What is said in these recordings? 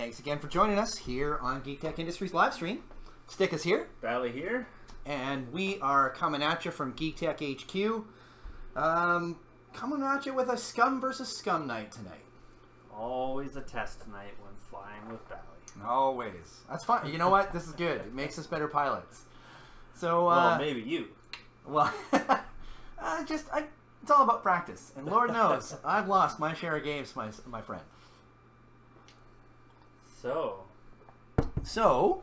Thanks again for joining us here on Geektech Industries live stream. Stickus here, Bali here. and we are coming at you from Geektech HQ. Um, coming at you with a Scum versus Scum night tonight. Always a test tonight when flying with Bali. Always. That's fine. You know what? This is good. It makes us better pilots. So, Well, uh, maybe you. well, uh, just I, it's all about practice, and Lord knows I've lost my share of games, my my friend. So, So,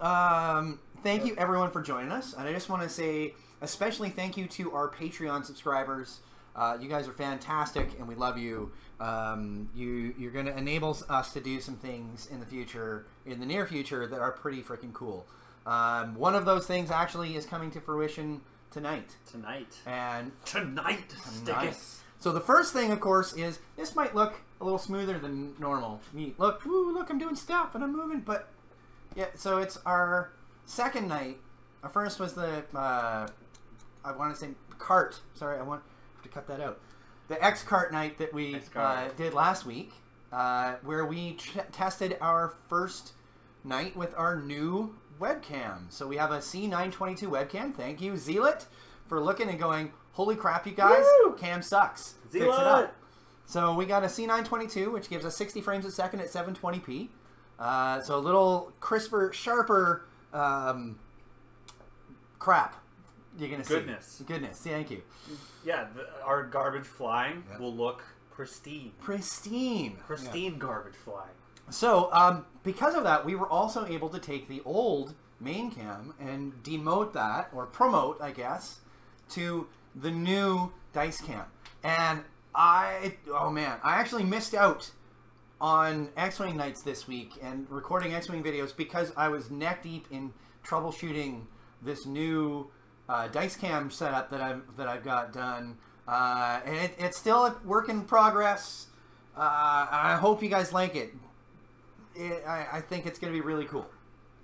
um, thank you everyone for joining us, and I just want to say especially thank you to our Patreon subscribers. Uh, you guys are fantastic, and we love you. Um, you you're going to enable us to do some things in the future, in the near future, that are pretty freaking cool. Um, one of those things actually is coming to fruition tonight, tonight. and Tonight, stick it. Nice. So the first thing, of course, is this might look a little smoother than normal. Me, look, woo, look, I'm doing stuff and I'm moving, but yeah. So it's our second night. Our first was the uh, I want to say cart. Sorry, I want to cut that out. The X cart night that we uh, did last week, uh, where we tested our first night with our new webcam. So we have a C922 webcam. Thank you, Zealot, for looking and going, holy crap, you guys, Woo! cam sucks. Fix it up. So we got a C922, which gives us 60 frames a second at 720p. Uh, so a little crisper, sharper um, crap. You're gonna Goodness. see. Goodness. Thank you. Yeah, the, our garbage flying Yeah. will look pristine. Pristine. Pristine garbage flying. So, um, because of that, we were also able to take the old main cam and demote that, or promote, I guess, to the new dice cam. And I, oh man, I actually missed out on X-Wing nights this week and recording X-Wing videos because I was neck deep in troubleshooting this new uh, dice cam setup that I've that I've got done, uh, and it, it's still a work in progress. Uh, I hope you guys like it. it I, I think it's going to be really cool,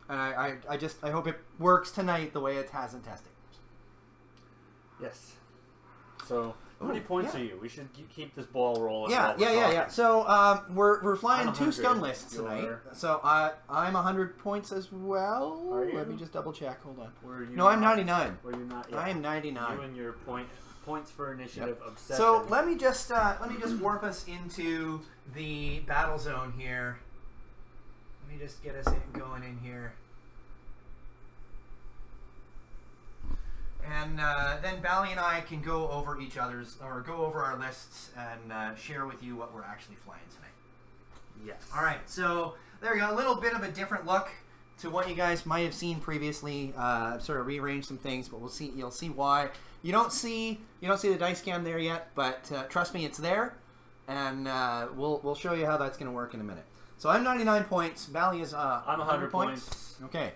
and I, I, I just I hope it works tonight the way it has in testing. Yes. So, how many Ooh, points yeah. are you? We should keep- this ball rolling. Yeah, yeah, yeah, yeah. So um, we're we're flying two 100. scum lists You're- tonight. So I I'm hundred points as well. Let me just double check. Hold on. No, I'm ninety nine. Were you not? I am 99. You and your point points for initiative obsession. So let me just uh, let me just warp us into the battle zone here. Let me just get us in, going in here. And uh, then Bali and I can go over each other's or go over our lists and uh, share with you what we're actually flying tonight. yes. All right, so there we go. A little bit of a different look to what you guys might have seen previously. Uh, I've sort of rearranged some things, but we'll see. You'll see why. You don't see you don't see the dice cam there yet, but uh, trust me, it's there, and uh, we'll we'll show you how that's going to work in a minute. So I'm 99 points. Bali is uh, I'm 100 points. Okay.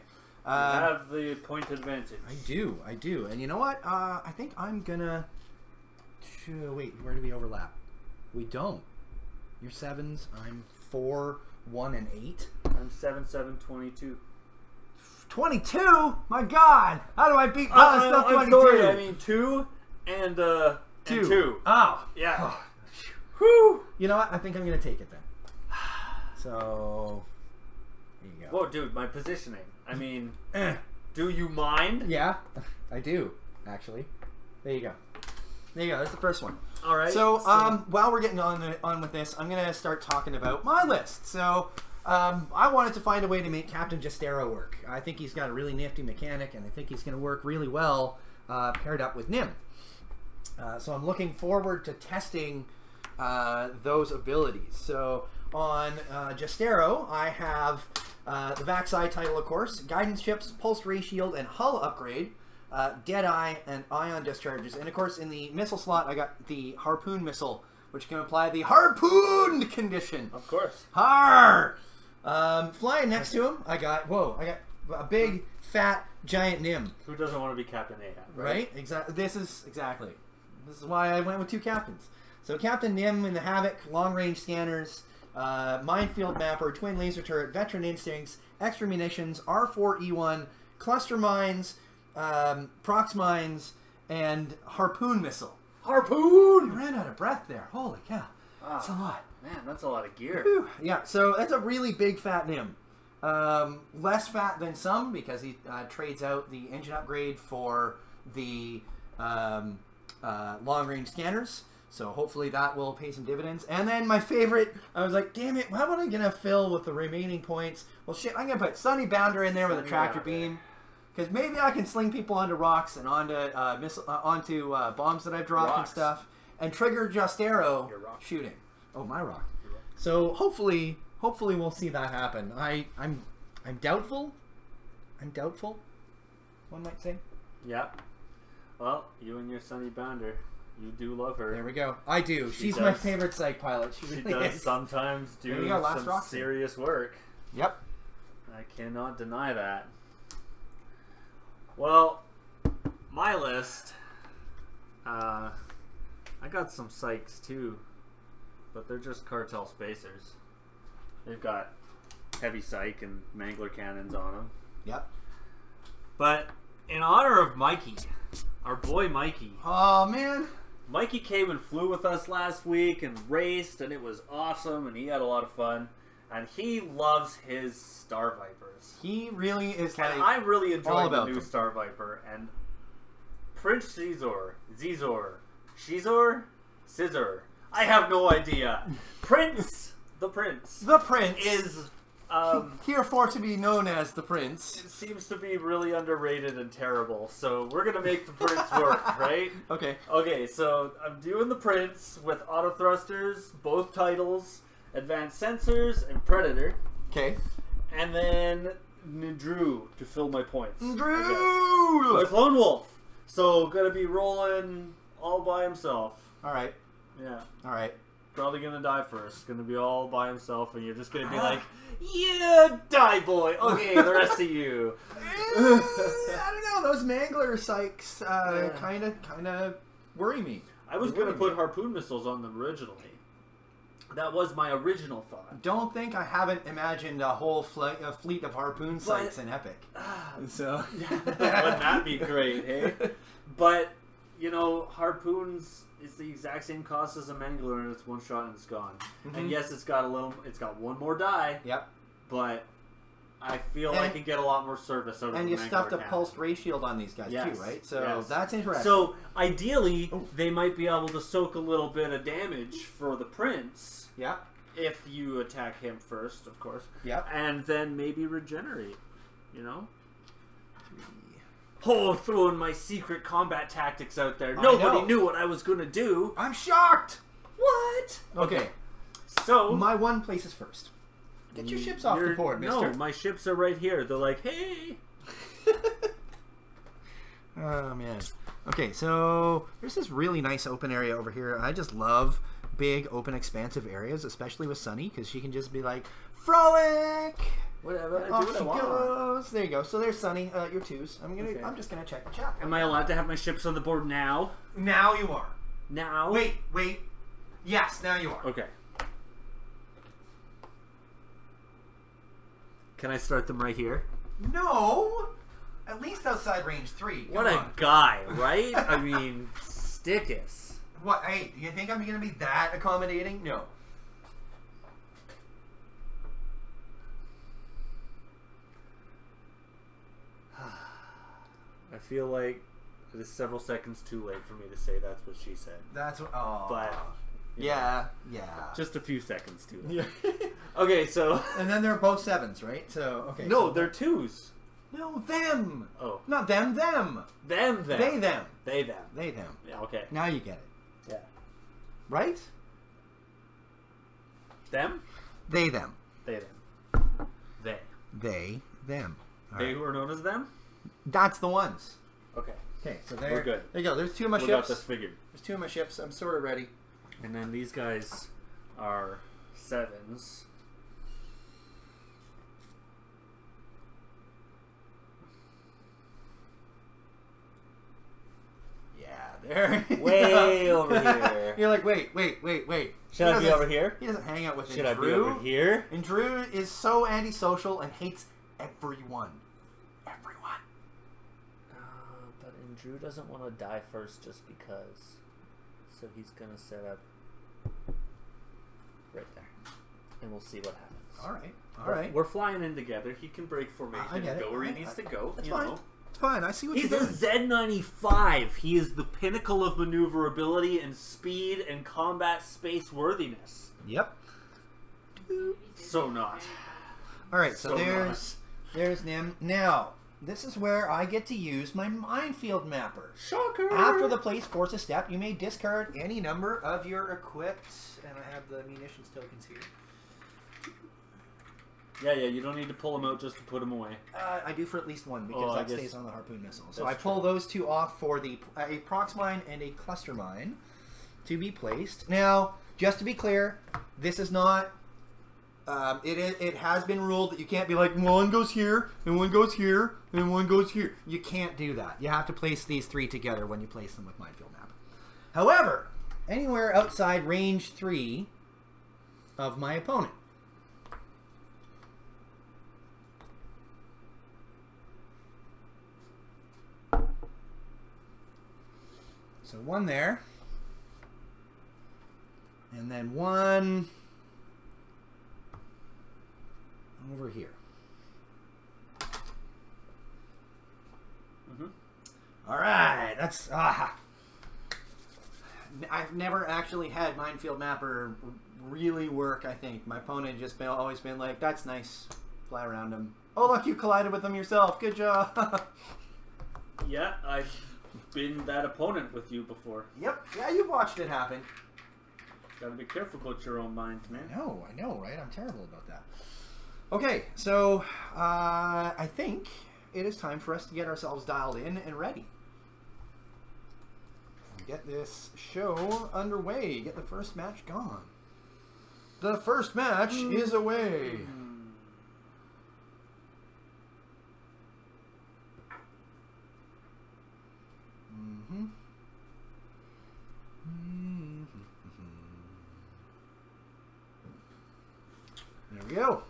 You Uh, have the point advantage. I do, I do, and you know what? Uh, I think I'm gonna. Wait, where do we overlap? We don't. You're sevens. I'm four, one, and eight. I'm seven seven twenty two. 22? My God! How do I beat Uh, Stuff I'm 22? sorry. I mean two and uh two. And two. Oh. Yeah. Whew. You know what? I think I'm gonna take it then. So. There you go. Whoa, dude, my positioning. I mean, Eh. do you mind? Yeah, I do actually. There you go. There you go. That's the first one. All right. So, um, while we're getting on on with this, I'm gonna start talking about my list. So, um, I wanted to find a way to make Captain Jostero work. I think he's got a really nifty mechanic, and I think he's gonna work really well uh, paired up with Nym. Uh, so, I'm looking forward to testing uh, those abilities. So, on uh, Jostero, I have uh, the Vaksai title, of course, guidance chips, pulse ray shield, and hull upgrade uh, Deadeye, and Ion dischargers. And of course, in the missile slot, I got the Harpoon missile, which can apply the Harpoon condition. of course. Har! Um, flying next to him, I got whoa, I got a big, fat, giant Nym. Who doesn't want to be Captain Ahab? Right? Exactly. This is exactly. This is why I went with two captains. So Captain Nym in the Havoc, long range scanners, uh, minefield mapper, twin laser turret, veteran instincts, extra munitions, R4E1, cluster mines, um, prox mines, and harpoon missile. I Harpoon. ran out of breath there. Holy cow. That's a lot. Man, that's a lot of gear. Whew. Yeah, so that's a really big fat Nym. Um, less fat than some because he uh, trades out the engine upgrade for the um, uh, long range scanners. So hopefully that will pay some dividends. And then my favorite, I was like, damn it, how am I gonna fill with the remaining points? Well, shit, I'm gonna put Sunny Bounder in there with a tractor beam. Because maybe I can sling people onto rocks and onto uh, missile, uh, onto uh, bombs that I've dropped and stuff, and trigger Jostero shooting. Oh, my rock. Rock. So hopefully, hopefully we'll see that happen. I, I'm, I'm doubtful. I'm doubtful. One might say. Yep. Well, you and your Sunny Bounder, you do love her. There we go. I do. She She's my favorite Scyk pilot. She, She really does is. sometimes do go, some rock. serious work. Yep. I cannot deny that. Well, my list. Uh, I got some Scyks too, but they're just cartel spacers. They've got heavy Scyk and mangler cannons on them. Yep. But in honor of Mikey, our boy Mikey, Oh man. Mikey came and flew with us last week and raced, and it was awesome, and he had a lot of fun. And he loves his Star Vipers. He really is And like. I really all enjoyed the new them. Star Viper and Prince Xizor, Xizor, Shizor, Scissor. I have no idea. Prince, the Prince, the prince is um, herefore to be known as the prince. seems to be really underrated and terrible. So we're gonna make the Prince work, right? Okay. Okay, so I'm doing the Prince with auto thrusters, both titles, advanced sensors, and Predator, Okay. and then Drew to fill my points. I guess. Drew. with Lone Wolf. So gonna be rolling all by himself. All right. Yeah, All right. probably gonna die first. Gonna be all by himself, and you're just gonna be like, "Yeah, die, boy." Okay, the rest of you. Eh, I don't know. Those mangler Scyks uh, kind of kind of worry me. I was gonna put me. harpoon missiles on them originally. That was my original thought. Don't think I haven't imagined a whole fle- a fleet of harpoon sights in Epic. So Wouldn't that be great, hey? But you know, harpoons is the exact same cost as a mangler, and it's one shot and it's gone. Mhm. And yes, it's got a little, it's got one more die, Yep. but I feel I And- can get a lot more service out of And you stuffed a pulsed ray shield on these guys Yes, too, right? So yes. that's interesting. So ideally, Oh. they might be able to soak a little bit of damage for the prince yeah. if you attack him first, of course, Yep. and then maybe regenerate. You know. Oh, throwing my secret combat tactics out there. I Nobody know. knew what I was gonna do. I'm shocked. What? Okay. So My one place is first. Get your ships off the board, Mister. No, my ships are right here. They're like, hey. oh man. Okay, so there's this really nice open area over here. I just love big, open, expansive areas, especially with Sunny, because she can just be like, frolic. Whatever. Off what she goes. There you go. So there's Sunny. Uh, your twos. I'm gonna. Okay. I'm just gonna check the chat. Am I allowed to have my ships on the board now? Now you are. Now. Wait, wait. Yes, now you are. Okay. Can I start them right here? No. At least outside range three. What a on. guy, right? I mean, Stickus. What? Hey, do you think I'm gonna be that accommodating? No. I feel like it is several seconds too late for me to say that's what she said. That's what. Oh. But yeah, yeah. just a few seconds too late. yeah. Okay, so and then they're both sevens, right? So okay. no, so- they're twos. no them. Oh, Not them. Them. them, them, They them. they, them. They them. Yeah, okay. Now you get it, Yeah, right? them, They them. they, them, they. They them. All They right. who are known as them. That's the ones. Okay, Okay, so there. We're good. There you go. There's two of my we got ships. this figured. There's two of my ships. I'm sort of ready. And then these guys are sevens. Yeah, there. you Way over here. You're like, wait, wait, wait, wait. Should He I be doesn't- over here? He doesn't hang out with Should I be Drew. over here? And Drew is so antisocial and hates everyone. Everyone. Uh, but and Drew doesn't want to die first just because. So he's gonna set up right there, and we'll see what happens. All right. All We're- right. We're flying in together. He can break formation I get and it. go where he needs I- to go. That's you fine. know. It's fine. I see what He's you're a doing. Z95. He is the pinnacle of maneuverability and speed and combat space worthiness. Yep. So not. All right. So, So there's there's Nym. Now this is where I get to use my minefield mapper. Shocker. After the place forces step, you may discard any number of your equipped, and I have the munitions tokens here. Yeah, yeah. You don't need to pull them out just to put them away. Uh, I do for at least one because Oh, I that stays on the harpoon missile. So I pull those two off for the a prox mine and a cluster mine to be placed. Now, just to be clear, this is not. Um, it it has been ruled that you can't be like one goes here and one goes here and one goes here. You can't do that. You have to place these three together when you place them with minefield map. However, anywhere outside range three of my opponent. So one there. And then one over here. Mhm. All right, that's ah. I've never actually had minefield mapper really work. I think my opponent just been always been like, "That's nice, fly around him." Oh look, you collided with him yourself. Good job. Yeah, I've been that opponent with you before. yep, yeah, you've watched it happen. Gotta be careful about your own minds, man. I know, I know, right? I'm terrible about that. Okay, so uh, I think it is time for us to get ourselves dialed in and ready. Get this show underway. Get the first match gone. The first match is away. Mm-hmm. There we go.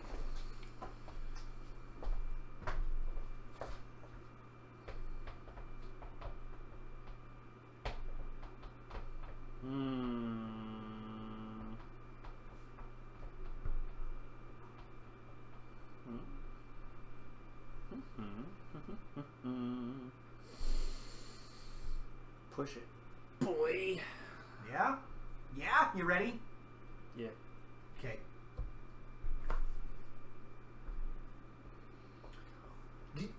Hmm. Hmm. Push it, boy. Yeah? Yeah? You ready? Yeah. Okay.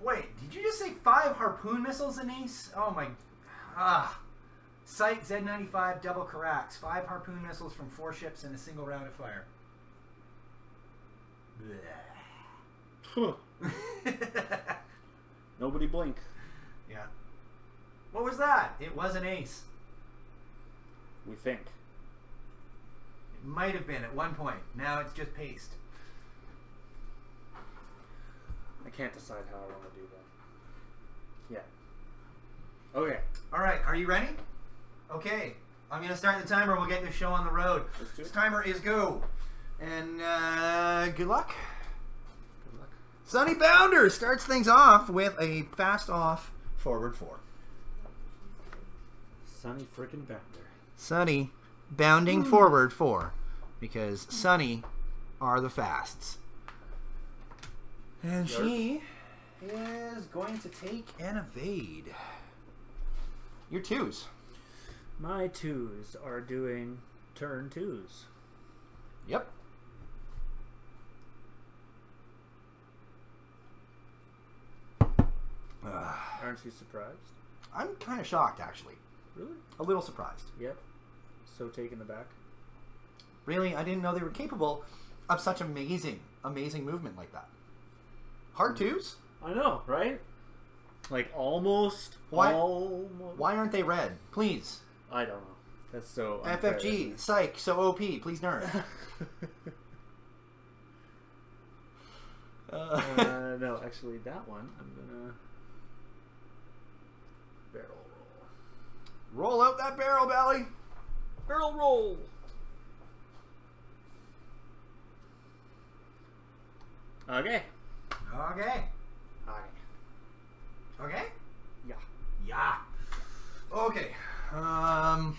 Wait, did you just say five harpoon missiles, Anise? Oh my. Ah. Sight Z95 double Carax. Five harpoon missiles from four ships in a single round of fire. Nobody blink. yeah. What was that? It was an ace. We think. It might have been at one point. Now it's just paste. I can't decide how I want to do that. Yeah. Okay. All right, are you ready? Okay, I'm gonna start the timer. We'll get this show on the road. This timer is go, and uh, good luck. Good luck. Sunny Bounder starts things off with a fast off forward four. Sunny frickin' Bounder. Sunny bounding forward four because Sunny are the fasts. And she is going to take an evade. Your twos. My twos are doing turn twos. Yep. Aren't you surprised? I'm kind of shocked, actually. Really? A little surprised. Yep. So taken aback. Really, I didn't know they were capable of such amazing, amazing movement like that. Hard twos? I know, right? Like almost. Why- Almost. Why aren't they red? Please. I don't know. That's so. unfair, FFG, Scyk, so OP, please nerf. Uh, uh, no, actually, that one I'm gonna barrel roll. roll out that barrel belly. Barrel roll. Okay. Okay. Hi. Okay. Yeah. Yeah. Okay. Um,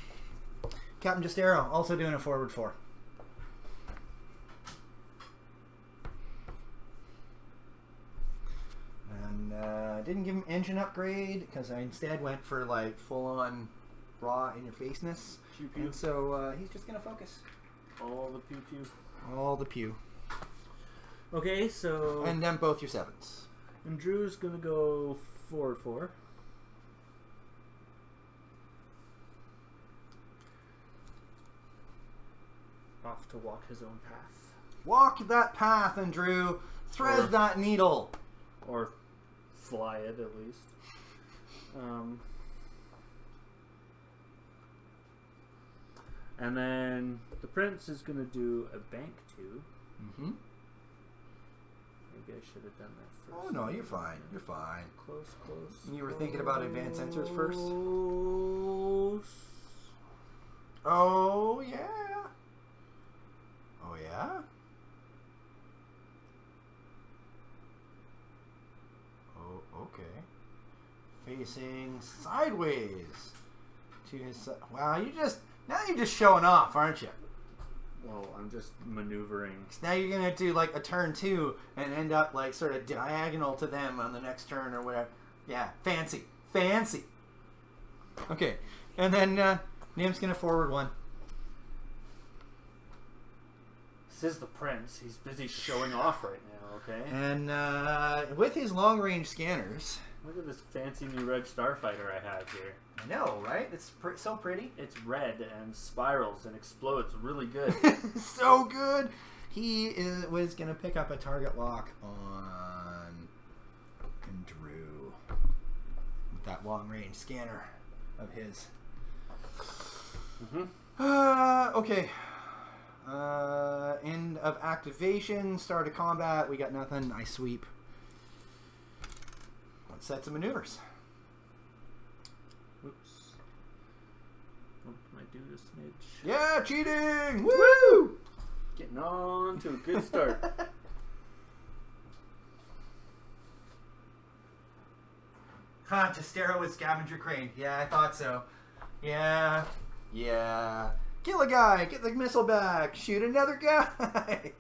Captain Jostero also doing a forward four. And uh, didn't give him engine upgrade because I instead went for like full on raw in your faceness. Pew pew. And so uh, he's just gonna focus. All the pew pew. All the pew. Okay, so. And then both your sevens. And Drew's gonna go forward four. Off to walk his own path, Walk that path, Andrew. Thread Or- that needle. or fly it at least. Um, and then the prince is gonna do a bank two. Mm-hmm. Maybe I should have done that first. Oh no, you're fine. You're fine. Close, close. You were thinking about advanced sensors first? Close. Oh yeah. Oh yeah. Oh okay. Facing sideways to his. si- Wow, you just now you're just showing off, aren't you? Well, I'm just maneuvering. Now you're gonna do like a turn two and end up like sort of diagonal to them on the next turn or whatever. Yeah, fancy, fancy. Okay, and then uh, Nym's gonna forward one. This is the prince. He's busy showing off right now. Okay. And uh, with his long range scanners, Look at this fancy new red starfighter I have here. I know, right? It's pr- so pretty, It's red and spirals and explodes really good. so good. He is, was gonna pick up a target lock on Drew with that long range scanner of his. hmm Uh, okay. Uh, end of activation. Start of combat. We got nothing. I sweep. Let's set some maneuvers? Oops. What can I do to smidge? Yeah, cheating! Woo! Getting on to a good start. Huh, Jostero with Scavenger Crane. Yeah, I thought so. Yeah. Yeah. Kill a guy, get the missile back, shoot another guy.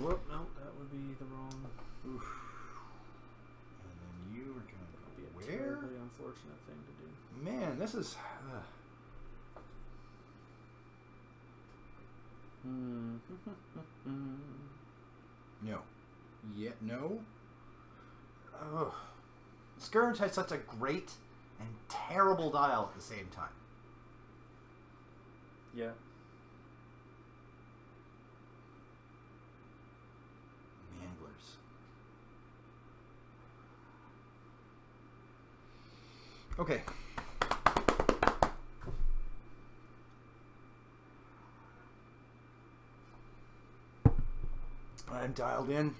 Whoop, no, that would be the wrong. Oof. And then you are That'd be a where? terribly unfortunate thing to do. Man, this is. Uh, Hmm. no. Yet no. Oh. Scourge has such a great and terrible dial at the same time. yeah. Manglers. Okay. I'm dialed in.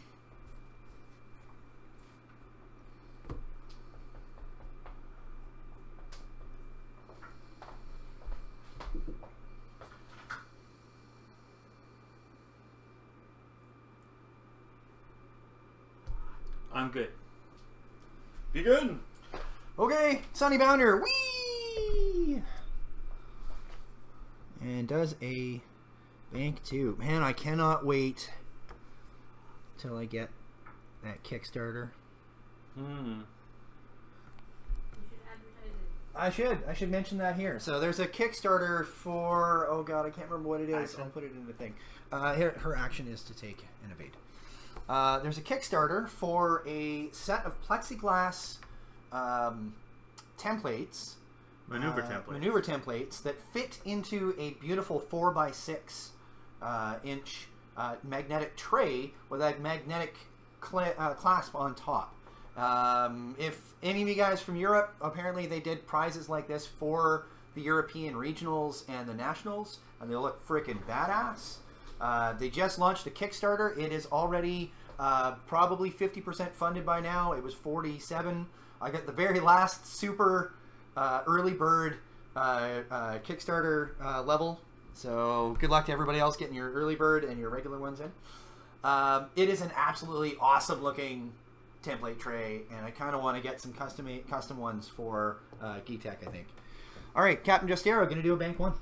I'm good. Be good. Okay, Sunny Bounder. Whee! And does a bank two. Man, I cannot wait till I get that Kickstarter. Hmm. You should advertise it. I should. I should mention that here. So there's a Kickstarter for. Oh God, I can't remember what it is. Action. I'll put it in the thing. Uh, here, her action is to take and evade. Uh, there's a Kickstarter for a set of plexiglass um, templates Maneuver uh, template. maneuver templates that fit into a beautiful four by six uh, inch uh, magnetic tray with a magnetic cla uh, clasp on top. Um, if any of you guys from Europe, apparently they did prizes like this for the European regionals and the nationals, and they look freaking badass. Uh, they just launched a Kickstarter. It is already uh, probably 50% funded by now. It was 47. I got the very last super uh, early bird uh, uh, Kickstarter level. So good luck to everybody else getting your early bird and your regular ones in. Um, it is an absolutely awesome looking template tray, and I kind of want to get some custom custom ones for uh, Geektech, I think. All right, Captain Jostero going to do a bank one.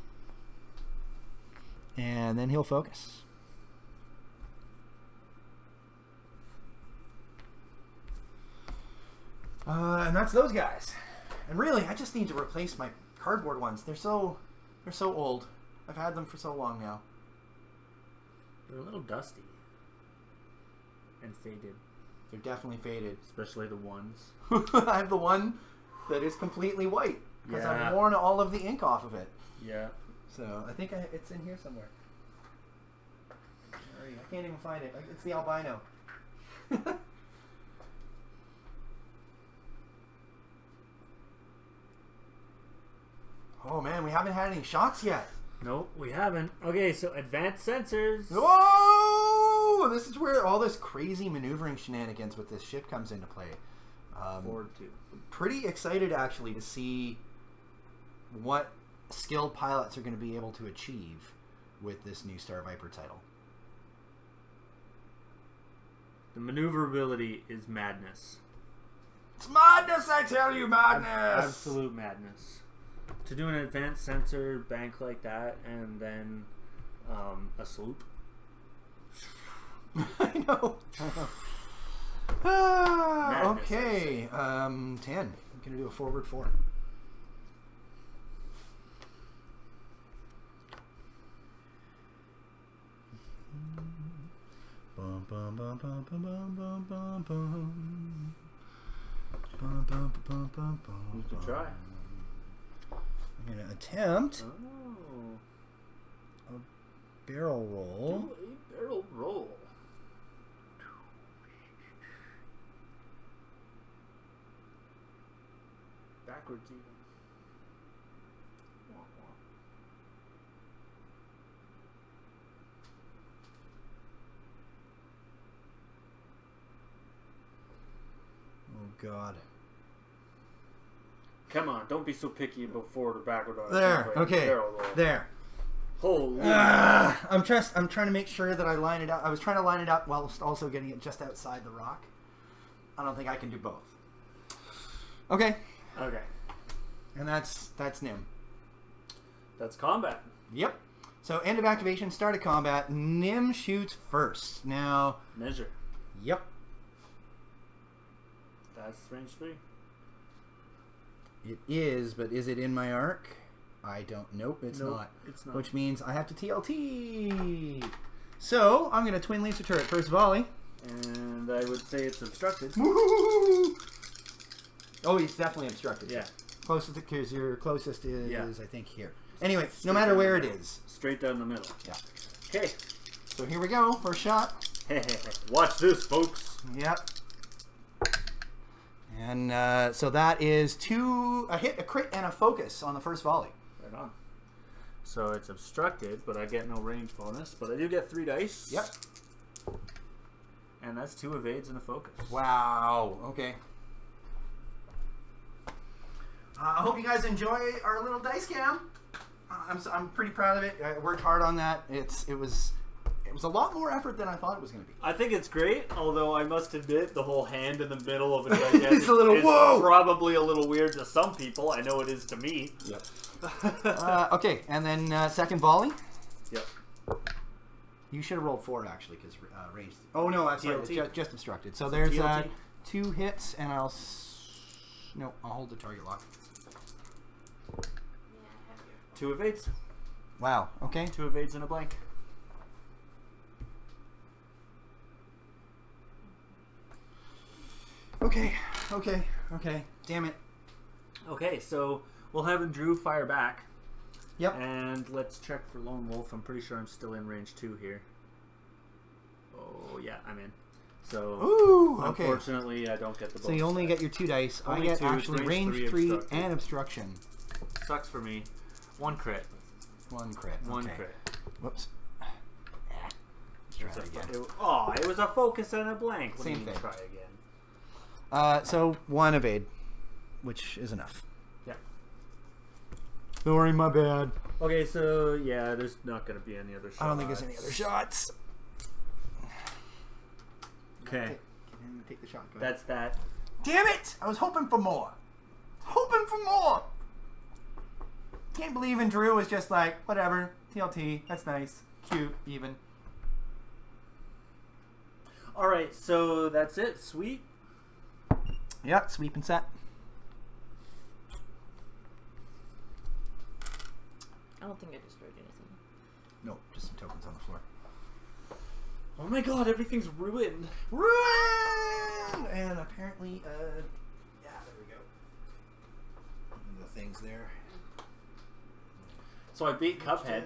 And then he'll focus. Uh, and that's those guys. And really, I just need to replace my cardboard ones. They're so, they're so old. I've had them for so long now. They're a little dusty and faded, They're definitely faded. especially the ones. I have the one that is completely white because Yeah. I've worn all of the ink off of it. Yeah. So I think I, it's in here somewhere. Sorry, I can't even find it. It's the albino. oh man, we haven't had any shots yet. Nope, we haven't. Okay, so advanced sensors. Whoa! This is where all this crazy maneuvering shenanigans with this ship comes into play. Um, Forward two. pretty excited actually to see what skilled pilots are going to be able to achieve with this new Star Viper title. The maneuverability is madness. It's madness, I tell you, madness! Absolute madness. To do an advanced sensor bank like that and then um, a sloop. I know. Ah, okay, um, 10. I'm going to do a forward four. Bum, bum, bum, bum, bum, bum, bum, bum, bum. Bum, bum, bum, bum, bum, You can try. I'm going to attempt Oh. barrel roll. Do a barrel roll. Backwards even. Oh, God. Come on, don't be so picky about forward or backward. on There. Okay. Barrel roll. There. Holy. Ah, I'm just I'm trying to make sure that I line it up. I was trying to line it up while also getting it just outside the rock. I don't think I can do both. Okay, Okay. and that's that's Nym. That's combat. Yep. So end of activation, start of combat. Nym shoots first. Now, Measure. yep. That's range three. It is, but is it in my arc? I don't. Nope, it's Nope, not. it's not. Which means I have to TLT. So I'm gonna twin laser turret first volley. And I would say it's obstructed. Woo! Oh, he's definitely obstructed. Yeah. Closest because your closest is Yeah. I think here. Anyway, no matter where it is. Straight down the middle. Yeah. Okay. So here we go. First shot. Hey hey. Watch this, folks. Yep. And uh, so that is two a hit, a crit, and a focus on the first volley. Right on. So it's obstructed, but I get no range bonus. But I do get three dice. Yep. And that's two evades and a focus. Wow. Okay. Uh, I hope you guys enjoy our little dice cam. Uh, I'm, I'm pretty proud of it. I worked hard on that. It's it was it was a lot more effort than I thought it was going to be. I think it's great, although I must admit the whole hand in the middle of a gigantic It's a little- is whoa! probably a little weird to some people. I know it is to me. Yep. Uh, okay, and then uh, second volley. yep. You should have rolled four actually, because uh, range. Oh no, that's right. It's TLT. just, just obstructed. So there's uh, two hits, and I'll. S- no, I'll hold the target lock. Yeah, I have your. Two evades. Wow. Okay. Two evades and a blank. Okay. Okay. Okay. Damn it. Okay, so we'll have Drew fire back. Yep. And let's check for Lone Wolf. I'm pretty sure I'm still in range two here. Oh yeah, I'm in. So Ooh. Okay. unfortunately, I don't get the. So you only get your two dice. I get two, actually range range three obstructed. and obstruction. sucks for me. One crit. One crit. One okay. crit. Whoops. It try was, it a, again. it, oh, it was a focus and a blank. Do Same thing. Try again. Uh, so one evade, which is enough. Yeah. Sorry, my bad. Okay, so yeah, there's not gonna be any other shots. I don't think there's any other shots. Okay, Take, take the shot. Go ahead. that's that. Damn it! I was hoping for more. Hoping for more. Can't believe in Drew was just like, whatever, TLT, that's nice, cute, even. All right, so that's it. Sweet. Yep, sweep and set. I don't think I destroyed anything. No, just some tokens on the floor. Oh my god, everything's ruined. Ruined! And apparently, uh, yeah, there we go. The things there. So I beat Cuphead.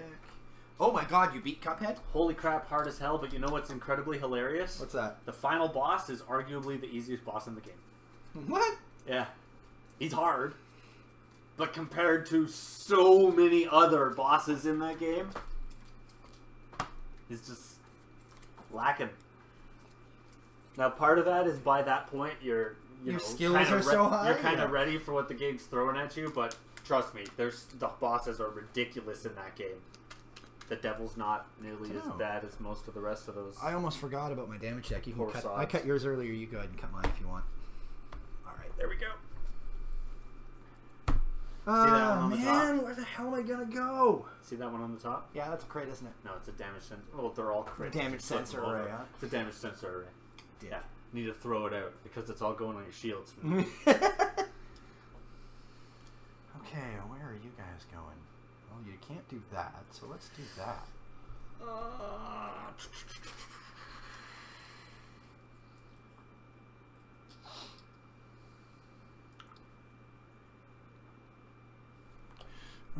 Oh my god, you beat Cuphead? Holy crap, hard as hell, but you know what's incredibly hilarious? What's that? The final boss is arguably the easiest boss in the game. What? Yeah. He's hard. But compared to so many other bosses in that game, he's just lacking. Now, part of that is by that point you're you Your know, skills are so high, You're kind yeah. of ready for what the game's throwing at you, but trust me, there's the bosses are ridiculous in that game. The devil's not nearly as bad as most of the rest of those. I almost forgot about my damage check. You can cut. I cut yours earlier. You go ahead and cut mine if you want. There we go. Oh, on the man, where the hell am I gonna go? See that one on the top? Yeah, that's a crit, isn't it? No, it's a damage sensor. Well, they're all crits. Damage sensor array, huh? It's a damage sensor array. Did. Yeah. Need to throw it out because it's all going on your shields. okay, where are you guys going? Well, you can't do that, so let's do that. All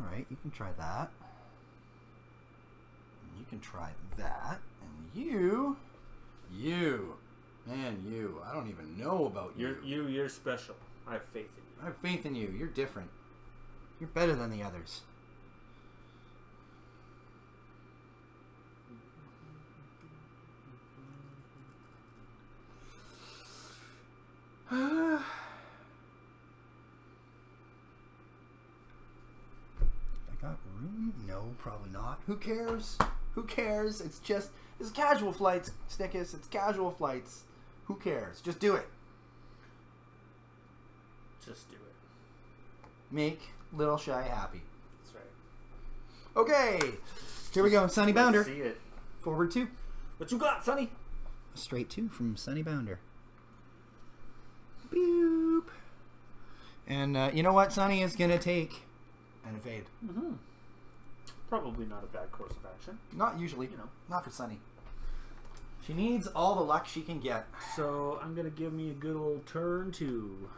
right, you can try that. And you can try that. And you, you, man, you. I don't even know about you. You're you. You're special. I have faith in you. I have faith in you. You're different. You're better than the others. I got room? No, probably not. Who cares? Who cares? It's just it's casual flights, Stickus. It's casual flights. Who cares? Just do it. Just do it. Make little shy happy. That's right. Okay, here we go. Sunny Bounder. See it. Forward two. What you got, Sunny? Straight two from Sunny Bounder. Boop. And uh, you know what Sunny is going to take? An evade. Mm-hmm. Probably not a bad course of action. Not usually. You know. Not for Sunny. She needs all the luck she can get. So I'm gonna give me a good old turn to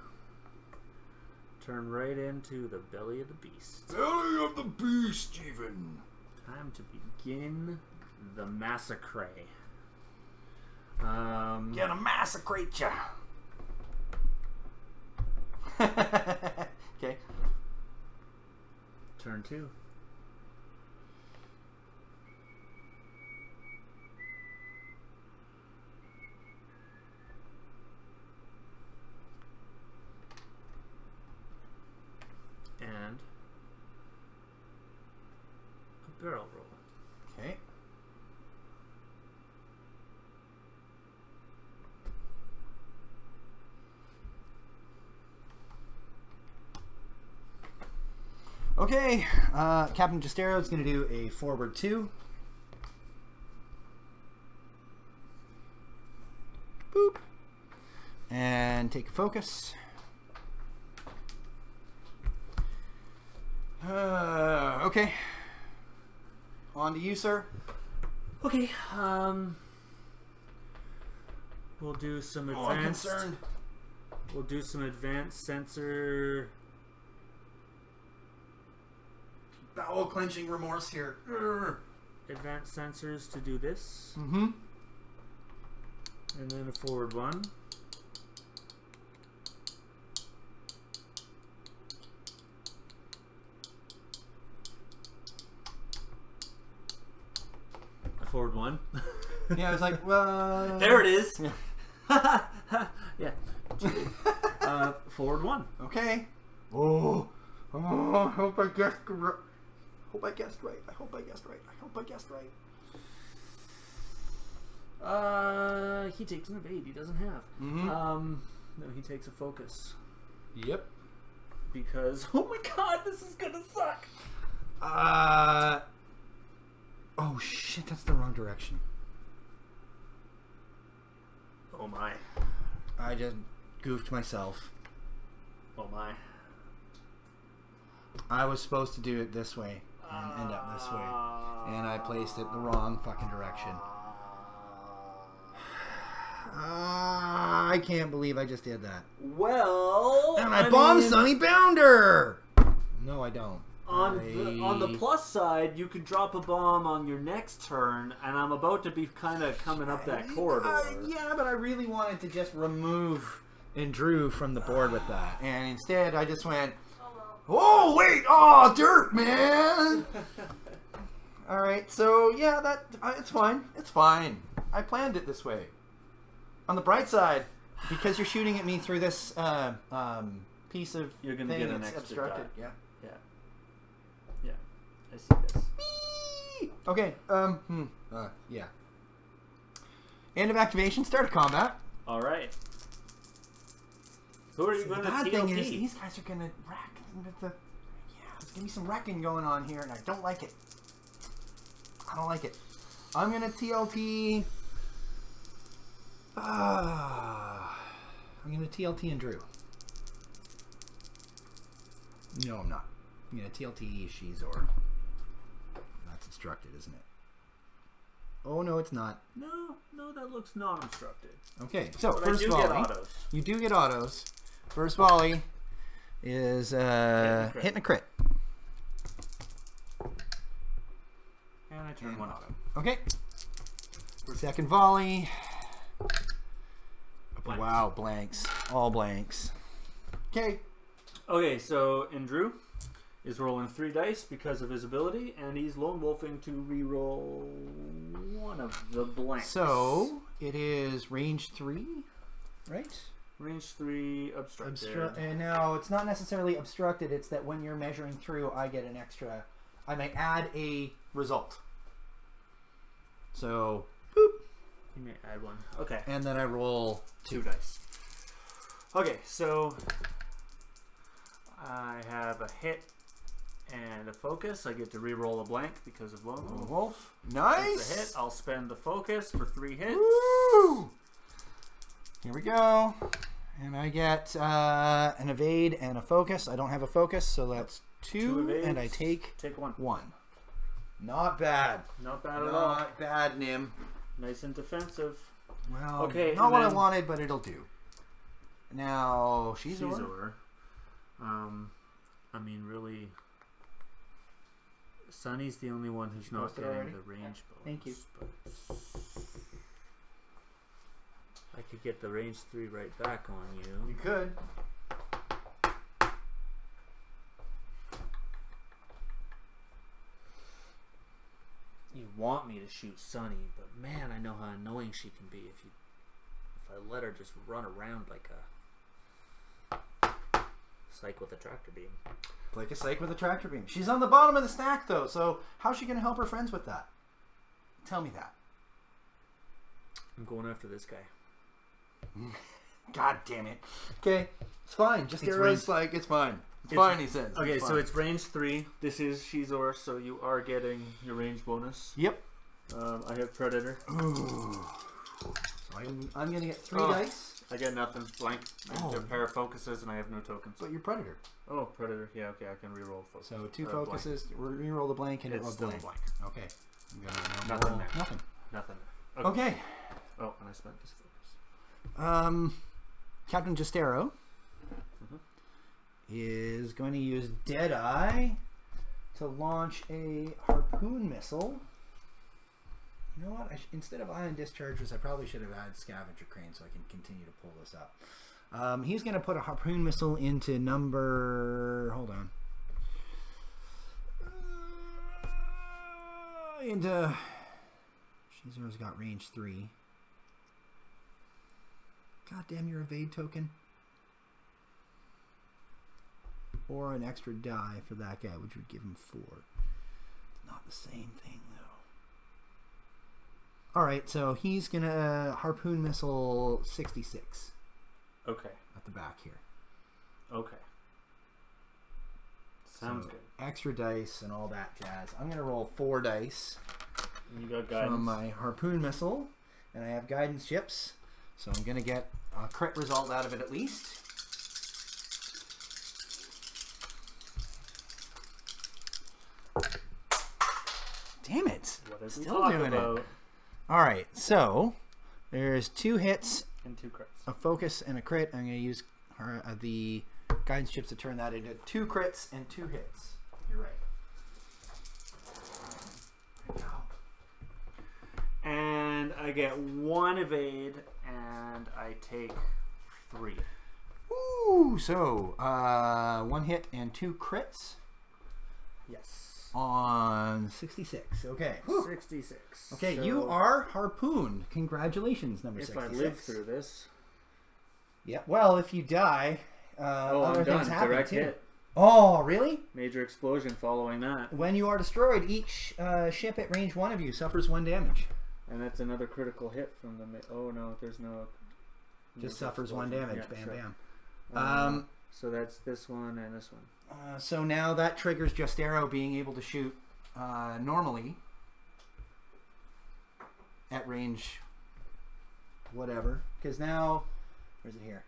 turn right into the belly of the beast. Belly of the beast, even. Time to begin the massacre. Um, Gonna massacrate ya. okay. Turn two. And a barrel roll. Okay. Okay, uh, Captain Jostero is going to do a forward two. Boop. And take a focus. Uh, okay. On to you, sir. Okay, um we'll do some Oh, I'm advanced concerned. we'll do some advanced sensor Bowel clenching remorse here. Urgh. advanced sensors to do this. Mm-hmm. And then a forward one. Forward one. Yeah, I was like, well. there it is. Yeah. yeah. Uh, forward one. Okay. Oh. Oh, I hope I guessed right. Hope I guessed right. I hope I guessed right. I hope I guessed right. Uh, he takes an evade. He doesn't have. Mhm. Um, no, he takes a focus Yep. because oh my god, this is gonna suck. Uh. Oh shit! That's the wrong direction. Oh my. I just goofed myself. Oh my. I was supposed to do it this way and end up this way, and I placed it the wrong fucking direction. Ah, I can't believe I just did that. Well, And I, bombed mean, Sunny Bounder. No, I don't. On the, on the plus side, you could drop a bomb on your next turn, and I'm about to be kind of coming up that corridor. Uh, yeah, but I really wanted to just remove N'Dru from the board with that, and instead I just went, "Oh wait, oh dirt, man." All right, so yeah, that uh, it's fine. It's fine. I planned it this way. On the bright side, because you're shooting at me through this uh, um, piece of You're gonna thing get an that's extra obstructed. die. Yeah. Yeah. Yeah. I see this. Okay. Um. Hmm. Uh. Yeah. End of activation. Start of combat. All right. Who are you going to bad thing is these guys are gonna wreck. The, the, yeah, there's gonna be some wrecking going on here, and I don't like it. I don't like it. I'm gonna TLT. Ah, I'm gonna TLT N'Dru. No, I'm not. I'm gonna TLT Xizor. Obstructed, isn't it? Oh no, it's not. No, no, that looks non-obstructed. Okay, so But first volley. You do get autos. First volley is uh, Hitting hitting a crit. And I turn And one off. Okay. Second volley. Blanks. Wow, blanks. All blanks. Okay. Okay, so N'Dru is rolling three dice because of his ability, and he's lone wolfing to re-roll one of the blanks. So it is range three, right? range three obstructed. Obstru- and now it's not necessarily obstructed. It's that when you're measuring through, I get an extra. I may add a result. So, boop, You may add one. Okay, and then I roll two dice. Okay, so I have a hit and a focus. I get to re-roll a blank because of lone wolf. wolf. That's Nice. hit. I'll spend the focus for three hits. Woo! Here we go. And I get uh, an evade and a focus. I don't have a focus, so that's two, Two and I take Take one. one. Not bad. Not bad at all. Not bad, Nym. Nice and defensive. Well, Okay, not what I wanted, but it'll do. Now, she's She's over. over. Um, I mean, really, Sunny's the only one who's not getting already? the range bonus. Thank you. I could get the range three right back on You you. could. You want me to shoot Sunny, but man, I know how annoying she can be if you if I let her just run around like a Scyk with a tractor beam. Like a Scyk with a tractor beam. She's on the bottom of the stack, though, so how's she going to help her friends with that? Tell me that. I'm going after this guy. God damn it. Okay, it's fine. Just It's Arrow's range- like, it's fine. It's, It's- fine, he says. Okay, so it's range three. This is Xizor, so you are getting your range bonus. Yep. Um, I have Predator. Ooh. So I'm, I'm going to get three Oh. dice, I get nothing. Blank. Oh. A pair of focuses, and I have no tokens. but you're Predator. Oh, Predator. Yeah, okay, I can reroll focus. So two uh, blank. focuses, we roll the blank and It's it still blank. blank. Okay. Nothing there. Nothing. Nothing. Okay. Oh, and I spent this focus. Um, Captain Jostero Mhm. is going to use Deadeye to launch a harpoon missile. You know what? Sh- instead of ion dischargers, I probably should have had scavenger crane so I can continue to pull this up. Um, he's going to put a harpoon missile into number. Hold on. Uh, into. Xizor's got range three. God damn your evade token. Or an extra die for that guy, which would give him four. Not the same thing, though. Alright, so he's gonna uh, harpoon missile 66 Okay. at the back here. Okay. Sounds So, good. Extra dice and all that jazz. I'm gonna roll four dice You got guidance. from my harpoon missile, and I have guidance chips, so I'm gonna get a crit result out of it at least. Damn it! what Still doing it. About? All right, so there's two hits, And two crits. a focus, and a crit. I'm gonna use her, uh, the guidance chips to turn that into two crits and two hits. You're right. There you go. And I get one evade, and I take three. Ooh, so uh, one hit and two crits Yes. On 66. Okay. Whew. 66. Okay, So you are harpooned. Congratulations, number If 66. I live through this. Yeah. Well, if you die, uh, Oh, other I'm things done. happen Direct too. hit. Oh, really? Major explosion following that. When you are destroyed, each uh, ship at range one of you suffers one damage. And that's another critical hit from the. Oh no, there's no. Just suffers one damage. Yeah, bam, sure. bam. Um, Um, so that's this one and this one. Uh, so now that triggers Jostero being able to shoot uh, normally at range whatever. Because now, where's it here?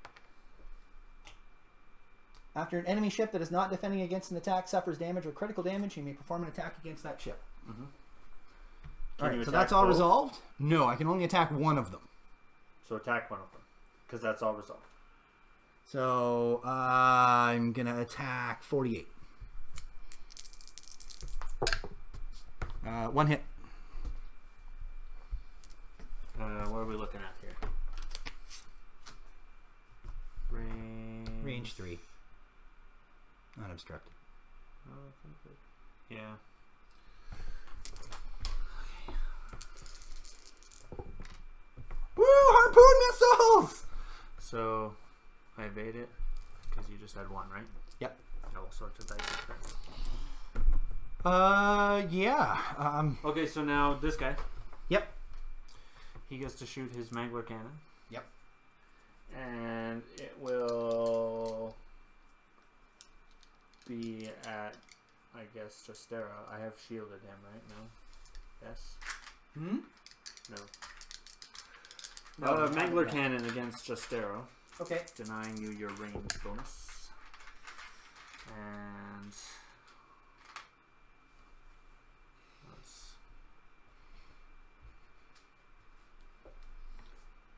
After an enemy ship that is not defending against an attack suffers damage or critical damage, you may perform an attack against that ship. Can All right, so that's all both? resolved? No, I can only attack one of them. So attack one of them, because that's all resolved. So uh, I'm going to attack 48. Uh, one hit. Uh, what are we looking at here? Range. Range 3. Unobstructed. Oh, yeah. Woo! Harpoon missiles! So I evade it because you just had one, right? Yep. All sorts of dice. Uh, yeah. Um, Okay, so now this guy, yep. he gets to shoot his Mangler cannon. Yep. And it will be at, I guess, Jostero. I have shielded him, right? No? Yes? Hmm? No. No, uh, Mangler cannon against Jostero, Okay. denying you your range bonus. And. Let's.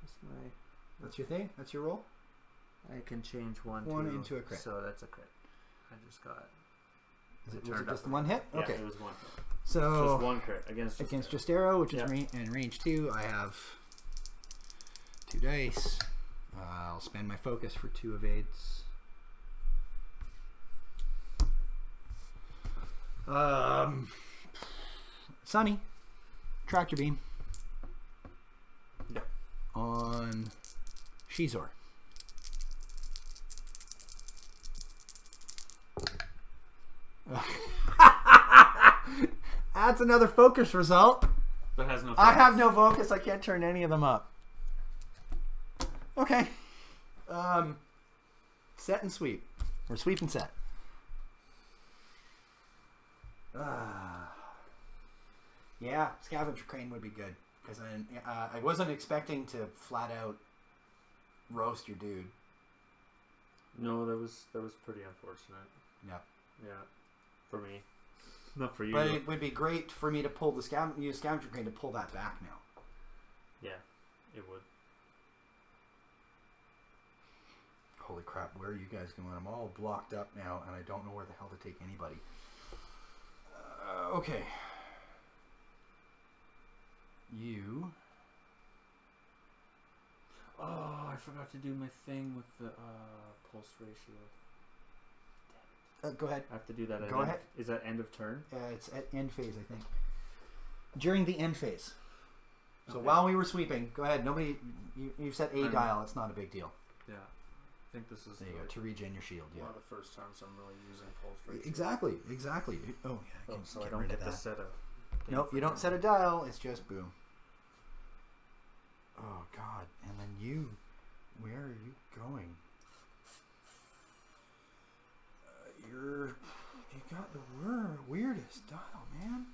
What's my. That's your thing? That's your roll? I can change one, One to, into a crit. So that's a crit. I just got. Is it, was turned it just up. one hit? Yeah, Okay. it was one hit. So just one crit against just against Jostero, which is Yeah. ra- range two, I have two dice. Uh, I'll spend my focus for two evades. Um, Sunny, tractor beam. Yeah. On Xizor. That's another focus result. But has no. I have no focus. I can't turn any of them up. Okay. Um, set and sweep, or sweep and set. Ah. yeah, scavenger crane would be good because I uh, I wasn't expecting to flat out roast your dude. No, that was that was pretty unfortunate. Yeah. Yeah, for me, not for you. But it would be great for me to pull the scav- use scavenger crane to pull that back now. yeah, it would. Holy crap, where are you guys going? I'm all blocked up now, and I don't know where the hell to take anybody. Uh, okay. You. Oh, I forgot to do my thing with the uh, pulse ratio. Uh, go ahead. I have to do that. At Go ahead. Is that end of turn? Uh, it's at end phase, I think. During the end phase. So Okay. while we were sweeping, go ahead. Nobody, you, you've set A dial. It's not a big deal. Yeah, think this is there you the, go to regen your shield. Yeah, of the first times I'm really using pulse rate. Exactly, exactly. Oh yeah. I oh, can oh, so get I don't get of that. to set a. Nope, you don't set a dial. It's just boom. Oh God! And then you, where are you going? Uh, you're, you got the weirdest dial, man.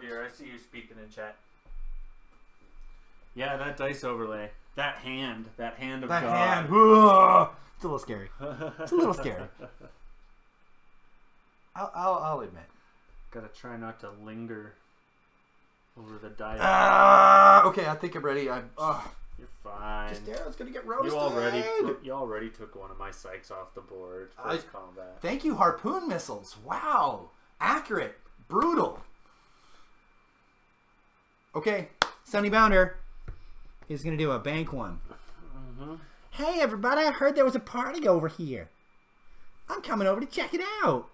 Here. I see you speaking in chat. Yeah, that dice overlay, that hand, that hand of That God. hand. It's a little scary. It's a little scary. I'll, I'll, I'll admit. Gotta try not to linger over the dice. Ah, okay, I think I'm ready. I'm. Uh, You're fine. just Daryl's gonna get roasted. You already, you already took one of my Scyks off the board. I- combat. Thank you, harpoon missiles. Wow, accurate, brutal. Okay, Sunny Bounder is gonna do a bank one. Mm-hmm. Hey, everybody! I heard there was a party over here. I'm coming over to check it out.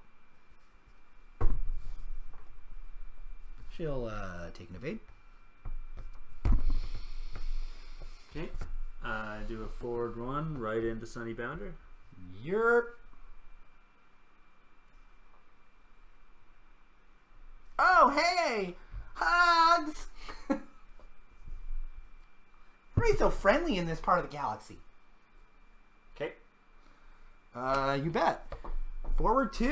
She'll uh, take an evade. Okay. I do a forward run right into Sunny Bounder. Yerp. Oh, hey! Hugs! Everybody's so friendly in this part of the galaxy. Okay. Uh, you bet. Forward two!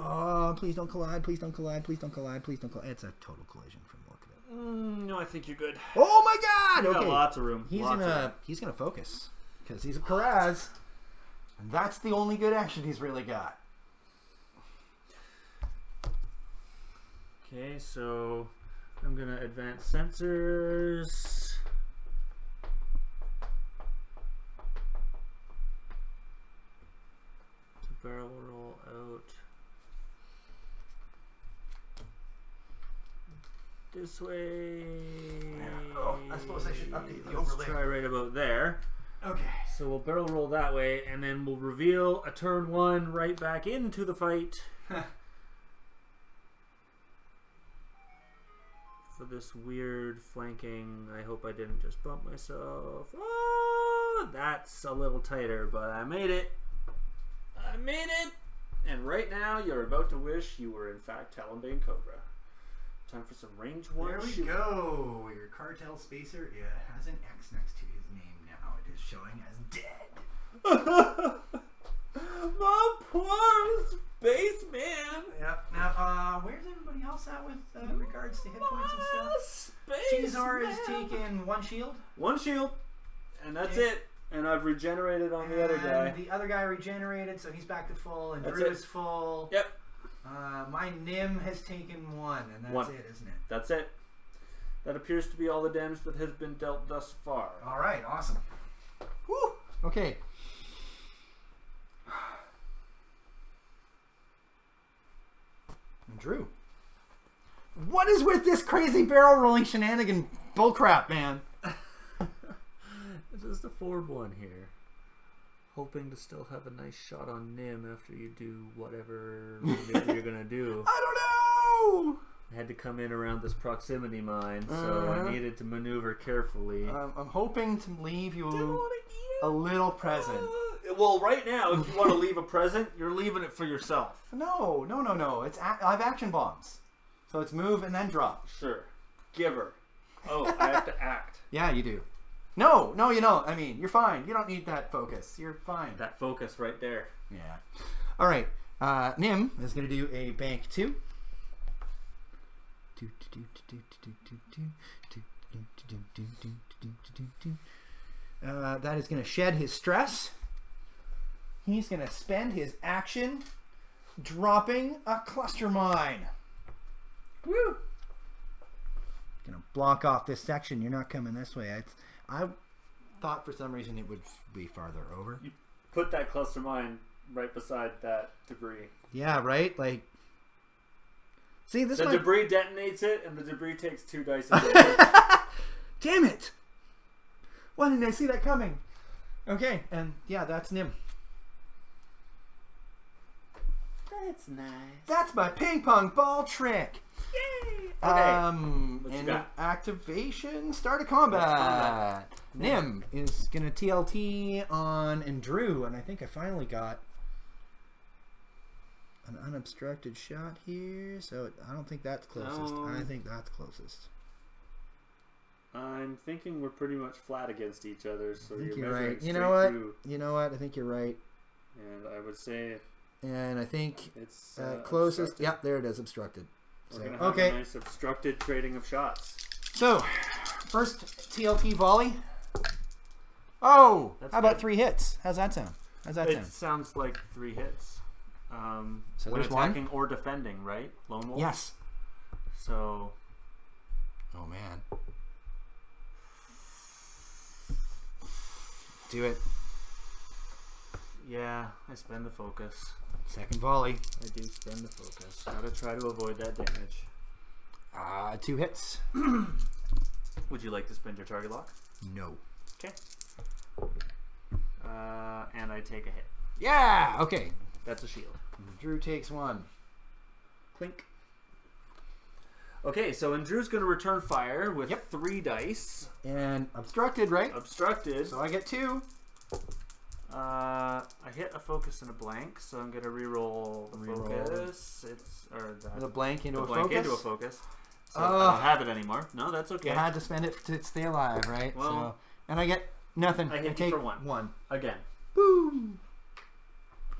Oh, please don't collide, please don't collide, please don't collide, please don't collide. It's a total collision from the look of it. Mm, no, I think you're good. Oh my god! You got Okay. lots of room. He's lots gonna he's gonna focus because he's a Perez, and that's the only good action he's really got. Okay, so I'm gonna advance sensors. To barrel roll out. This way. Oh, I suppose I should update the Let's overlay. Try right about there. Okay. So we'll barrel roll that way, and then we'll reveal a turn one right back into the fight. For this weird flanking, I hope I didn't just bump myself. Oh, that's a little tighter, but I made it. I made it! And right now, you're about to wish you were in fact Talonbane Cobra. Time for some range one There we shooting. go. Your cartel spacer yeah, has an X next to his name now. It is showing as dead. My poor spaceman! Yep. Now, uh, where's everybody else at with uh, regards to hit points and stuff? Space Xizor is taking one shield. one shield, and that's Okay. it. And I've regenerated on the other and guy. The other guy regenerated, so he's back to full, and That's Drew it. is full. Yep, Uh, my Nym has taken one, and that's One. it, isn't it? that's it. That appears to be all the damage that has been dealt thus far. All right, awesome. Whew. Okay. And Drew. What is with this crazy barrel rolling shenanigan bullcrap, man? It's just a forward one here. Hoping to still have a nice shot on Nym after you do whatever you're gonna do. I don't know. I had to come in around this proximity mine, so Uh-huh. I needed to maneuver carefully. Um, I'm hoping to leave you Didn't wanna eat a little present. Uh, well, right now, if you want to leave a present, you're leaving it for yourself. No, no, no, no. It's a- I have action bombs, so it's move and then drop. Sure. Giver. Oh, I have to act. Yeah, you do. No, no, you don't. I mean, you're fine. You don't need that focus. You're fine. That focus right there. Yeah. All right. Uh, Nym is going to do a bank two. Uh, that is going to shed his stress. He's going to spend his action dropping a cluster mine. Woo! Gonna block off this section. You're not coming this way. I, I thought for some reason it would be farther over. You Put that cluster mine right beside that debris. Yeah, right. Like, see this The might. debris detonates it, and the debris takes two dice. of damage. Damn it! Why didn't I see that coming? Okay, and yeah, that's Nym. That's nice. That's my ping pong ball trick. Yay! Okay. Um, What and activation, start a combat. combat. Nym is gonna TLT on N'Dru, and I think I finally got an unobstructed shot here. So I don't think that's closest. No. I think that's closest. I'm thinking we're pretty much flat against each other, so I think you're, you're right. You know what? through, You know what? I think you're right. and I would say And I think it's uh, uh, closest. obstructed. Yep, there it is, obstructed. We're So, gonna have okay. a nice obstructed trading of shots. So, first TLT volley. Oh, That's how about three hits? How's that sound? How's that It sound? sounds like three hits. Um, So when there's one? attacking or defending, right? Lone wolf. Yes. So Oh man. Do it. yeah, I spend the focus. Second volley. I do spend the focus. Gotta try to avoid that damage. Uh, two hits. Would you like to spend your target lock? No. Okay. Uh, and I take a hit. Yeah. Okay. That's a shield. Drew takes one. Clink. Okay, so N'Dru's going to return fire with Yep. three dice. And obstructed, right? Obstructed. So I get two. Uh, I hit a focus and a blank, so I'm going to re-roll the Reroll. focus. It's or the, a blank into the a blank focus. into a focus. So I don't have it anymore. No, that's okay. You had to spend it to stay alive, right? Well- so, and I get nothing. I hit you take for one. One. Again. Boom.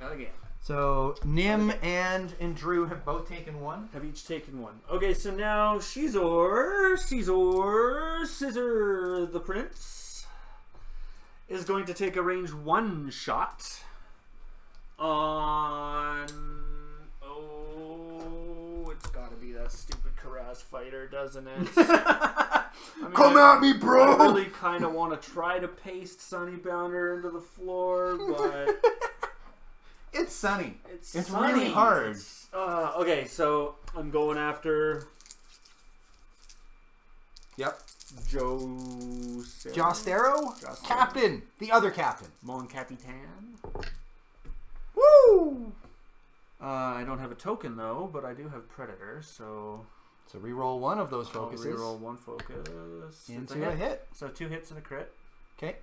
Again. So Nym and N'Dru have both taken one. Have each taken one. Okay, so now Xizor, Caesar, Scissor the Prince is going to take a range one shot on. Oh, it's gotta be that stupid Kihraxz fighter, doesn't it? I mean, Come I- at me, bro! I really kind of want to try to paste Sunny Bounder into the floor, but It's sunny. it's It's sunny. really hard. It's- uh, okay, so I'm going after Yep. Joe Jostero, Jostero. captain, the other captain. Mon Capitan. Woo! Uh, I don't have a token though, but I do have Predator, so So re-roll one of those I'll focuses reroll one focus into a hit. So two hits and a crit. Okay.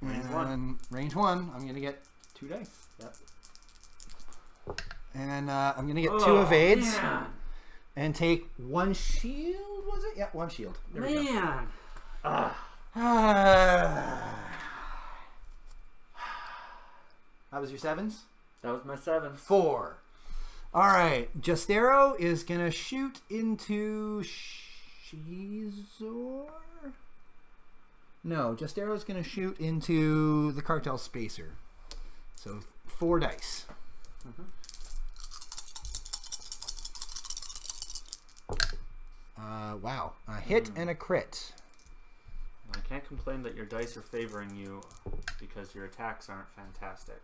Range and one. range one. I'm gonna get two dice, Yep. and uh, I'm gonna get two Oh, evades Man, and take one shield. Was it? Yeah, one shield. There man. Ah, that was your sevens. that was my sevens. Four. All right. Jostero is gonna shoot into Xizor. No, Jostero is gonna shoot into the cartel spacer. So four dice. Mhm. Uh, wow, a hit and a crit. I can't complain that your dice are favoring you because your attacks aren't fantastic.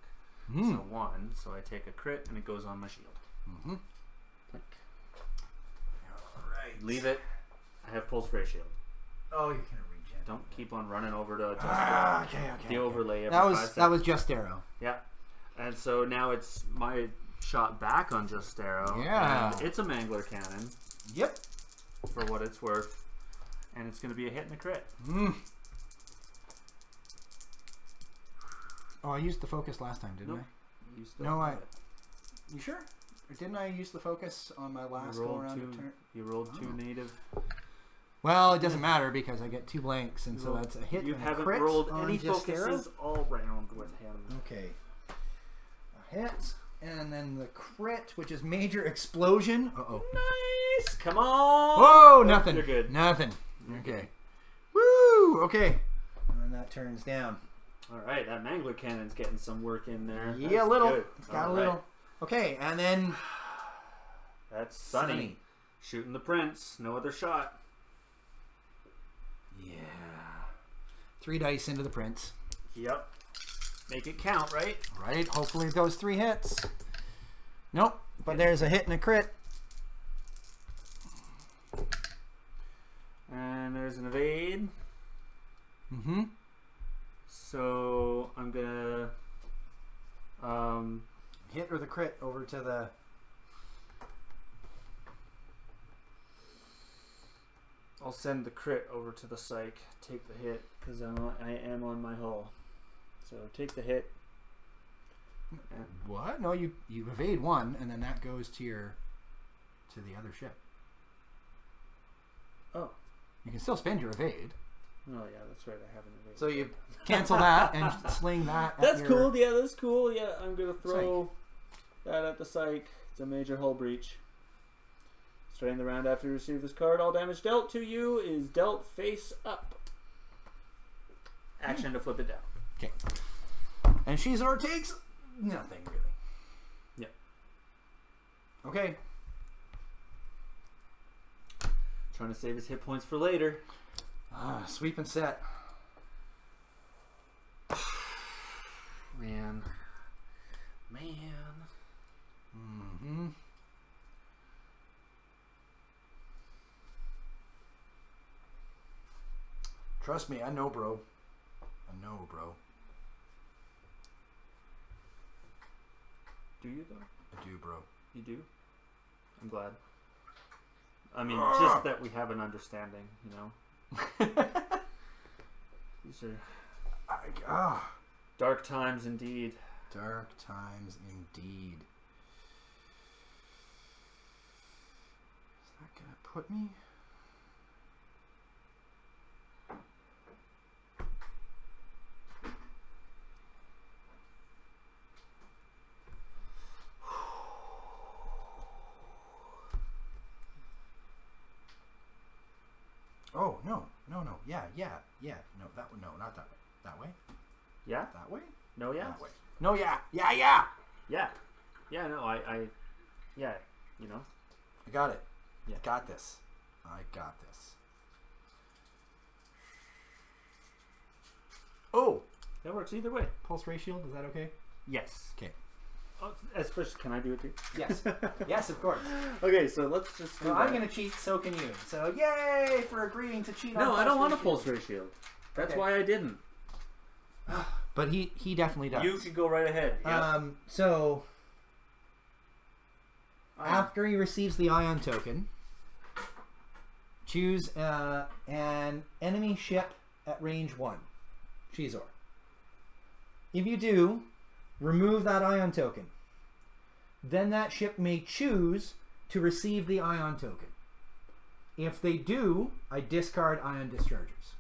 Hmm. So one, so I take a crit and it goes on my shield. Mhm. Clink. All right. Leave it. I have pulse ray shield. Oh, you can regen. Don't keep on running over to just Ah, okay, okay. the overlay every That was seconds. that was Jostero. Yeah. And so now it's my shot back on Jostero. Yeah. and it's a Mangler cannon Yep. For what it's worth. And it's going to be a hit and a crit. Mm. Oh, I used the focus last time, didn't Nope. Still No, I- it. You sure? Or didn't I use the focus on my last go around two, turn? You rolled two Oh. native. Well, it doesn't matter because I get two blanks, and You so rolled- that's a hit You and haven't rolled any focuses all round with him. Okay. A hit, and then the crit, which is major explosion. Uh oh. Nice! Come on! Whoa, nothing. You're good. Nothing. Okay. Woo! Okay. And then that turns down. Alright, that Mangler cannon's getting some work in there. Yeah, a That's little. good. It's got a little. right. Okay, and then That's Sunny. Sunny. Shooting the prince. No other shot. Yeah. Three dice into the prince. Yep. Make it count, right? Right? Hopefully those three hits. Nope. But there's a hit and a crit. And there's an evade. Mm-hmm. So I'm gonna um Hit or the crit over to the. I'll send the crit over to the Scyk. Take the hit because I am on my hull. So take the hit. What? No, you you evade one, and then that goes to your to the other ship. oh, You can still spend your evade. oh yeah, that's right. I haven't evaded. So you cancel that and sling that. at That's your- cool. Yeah, that's cool. Yeah, I'm gonna throw that at the Scyk. It's a major hull breach. Starting the round after you receive this card, all damage dealt to you is dealt face up. Action to flip it down. Okay. And Xizor takes nothing really. Yep. Okay. Trying to save his hit points for later. Ah, sweep and set. Man. Man. Mm-hmm. Trust me, I know, bro. I know, bro. Do you though? I do, bro. You do? I'm glad. I mean, Ah. just that we have an understanding, you know? These are I, ah, dark times indeed. dark times indeed. Is that gonna put me? Oh no, no, yeah, yeah, yeah, no, that one. no, not that way, that way, Yeah? that way, No, yeah? that way. No, yeah, yeah, yeah. Yeah. Yeah, no, I, I, yeah, you know? I got it. Yeah. I got this. I got this. Oh, That works either way. pulse shield. Is that okay? Yes. Okay. Oh, especially, can I do it too? Yes. yes, of course. Okay, so let's just do So that. I'm gonna cheat. So can you. So yay for agreeing to cheat. on No, I don't want a pulse pulse ray shield. That's Okay. why I didn't. But he he definitely does. You can go right ahead. Yeah. Um. So Um, after he receives the ion token, choose uh, an enemy ship at range one, Xizor. If you do, remove that ion token. Then that ship may choose to receive the ion token. If they do, I discard ion dischargers.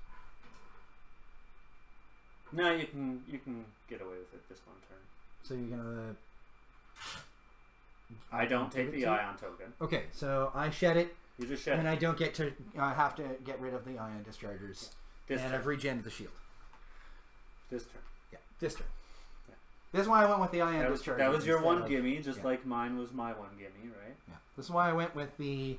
no, you can you can get away with it this one turn. So you're gonna. I don't take the ion token. Okay, so I shed it, You just shed and it. I don't get to I have to get rid of the ion dischargers. this and turn. I've regened the shield. this turn. Yeah, this turn. This is why I went with the ion That was, that was your one of- gimme, just yeah. like mine was my one gimme, right? Yeah. This is why I went with the.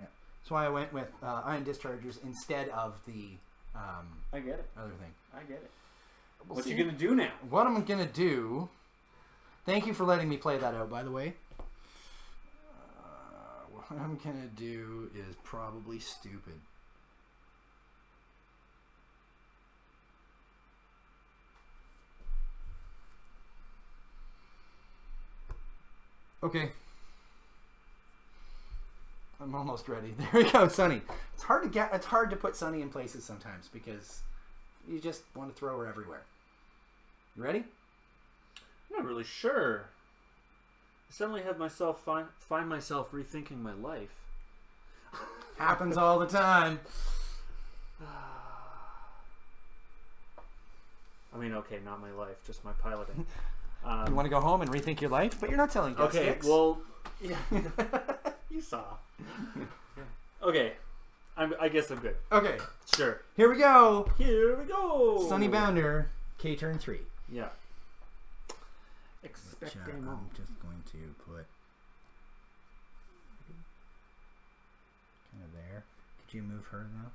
Yeah. That's why I went with uh, ion dischargers instead of the um, I get it. other thing. I get it. We'll what see. you gonna do now? What I'm gonna do. Thank you for letting me play that out, by the way. Uh, what I'm gonna do is probably stupid. Okay. I'm almost ready. There we go, Sunny. It's hard to get. It's hard to put Sunny in places sometimes because you just want to throw her everywhere. You ready? I'm not really sure. I suddenly have myself find find myself rethinking my life. Happens all the time. I mean, okay, not my life, just my piloting. Um, You want to go home and rethink your life, but you're not telling guest okay, well, yeah, you saw. Okay, I'm, I guess I'm good. okay, Sure. here we go. Here we go. Sunny Bounder, K turn three. Yeah. Which, uh, Expecting. I'm just going to put kind of there. Could you move her now?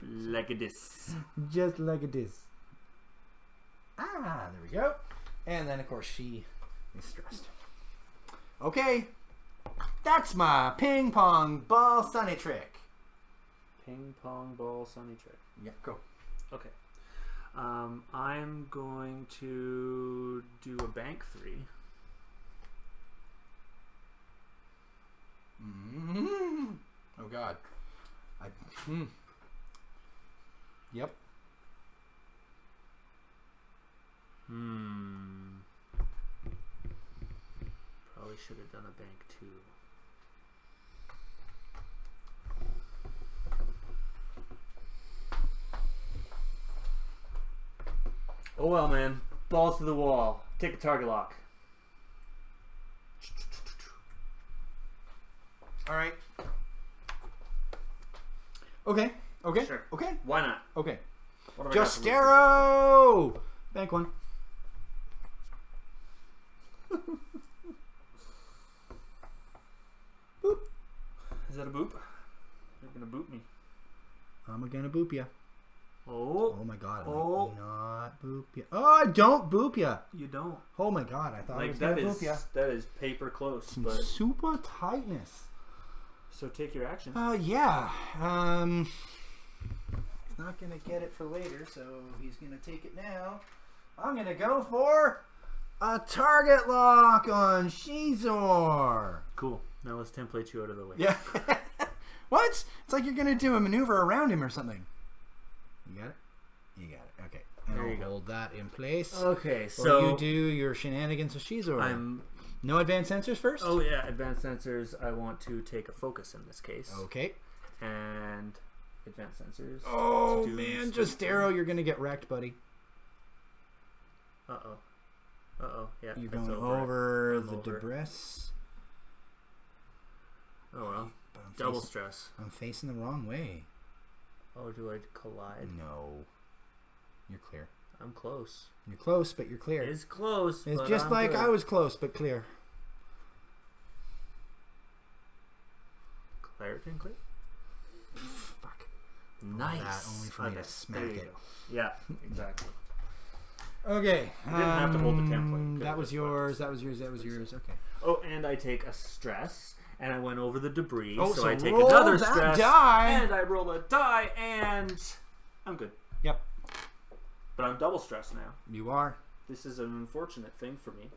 Perfect. like this. Just like this. Ah, there we go. And then, of course, she is stressed. Okay. That's my ping pong ball sunny trick. Ping pong ball sunny trick. Yeah, go. Okay. Um, I'm going to do a bank three. mm Oh, God. I. Hmm. Yep. Hmm. Probably should have done a bank too. Oh well, man. Balls to the wall. Take a target lock. All right. Okay. Okay. Sure. Okay. Why not? Okay. What have I got to lose? Jostero! Bank one. Boop. Is that a boop? You're gonna boop me. I'm gonna boop ya. Oh, Oh my god. I Oh. not boop ya. Oh, I don't boop ya. you don't. Oh my god. I thought I was gonna is boop ya. that is paper close. Some But super tightness. so take your action. Uh, yeah. Um, not gonna get it for later, so he's gonna take it now. I'm gonna go for a target lock on Xizor. Cool. Now let's template you out of the way. Yeah. what? It's like you're gonna do a maneuver around him or something. You got it. You got it. Okay. And There I'll you go. hold that in place. Okay, While so you do your shenanigans with Xizor. I'm. no advanced sensors first. Oh yeah, advanced sensors. I want to take a focus in this case, Okay. and advanced sensors. Oh man, stuff. Jostero, you're gonna get wrecked, buddy. Uh oh. Uh oh. Yeah. You're going over. over, the over. debris. Oh well. But I'm Double facing, stress. I'm facing the wrong way. Oh, do I collide? No. You're clear. I'm close. You're close, but you're clear. It's close. It's but just I'm like good. I was close, but clear. Claritin clear. Nice. that only for me to smack there you it. go. Yeah, exactly. Okay. You didn't have to hold the template. um, That was yours. That was yours. That was yours. Okay. Oh, and I take a stress, and I went over the debris, Oh, so, so I take another stress, die. and I roll a die, and I'm good. Yep. But I'm double stressed now. You are. This is an unfortunate thing for me.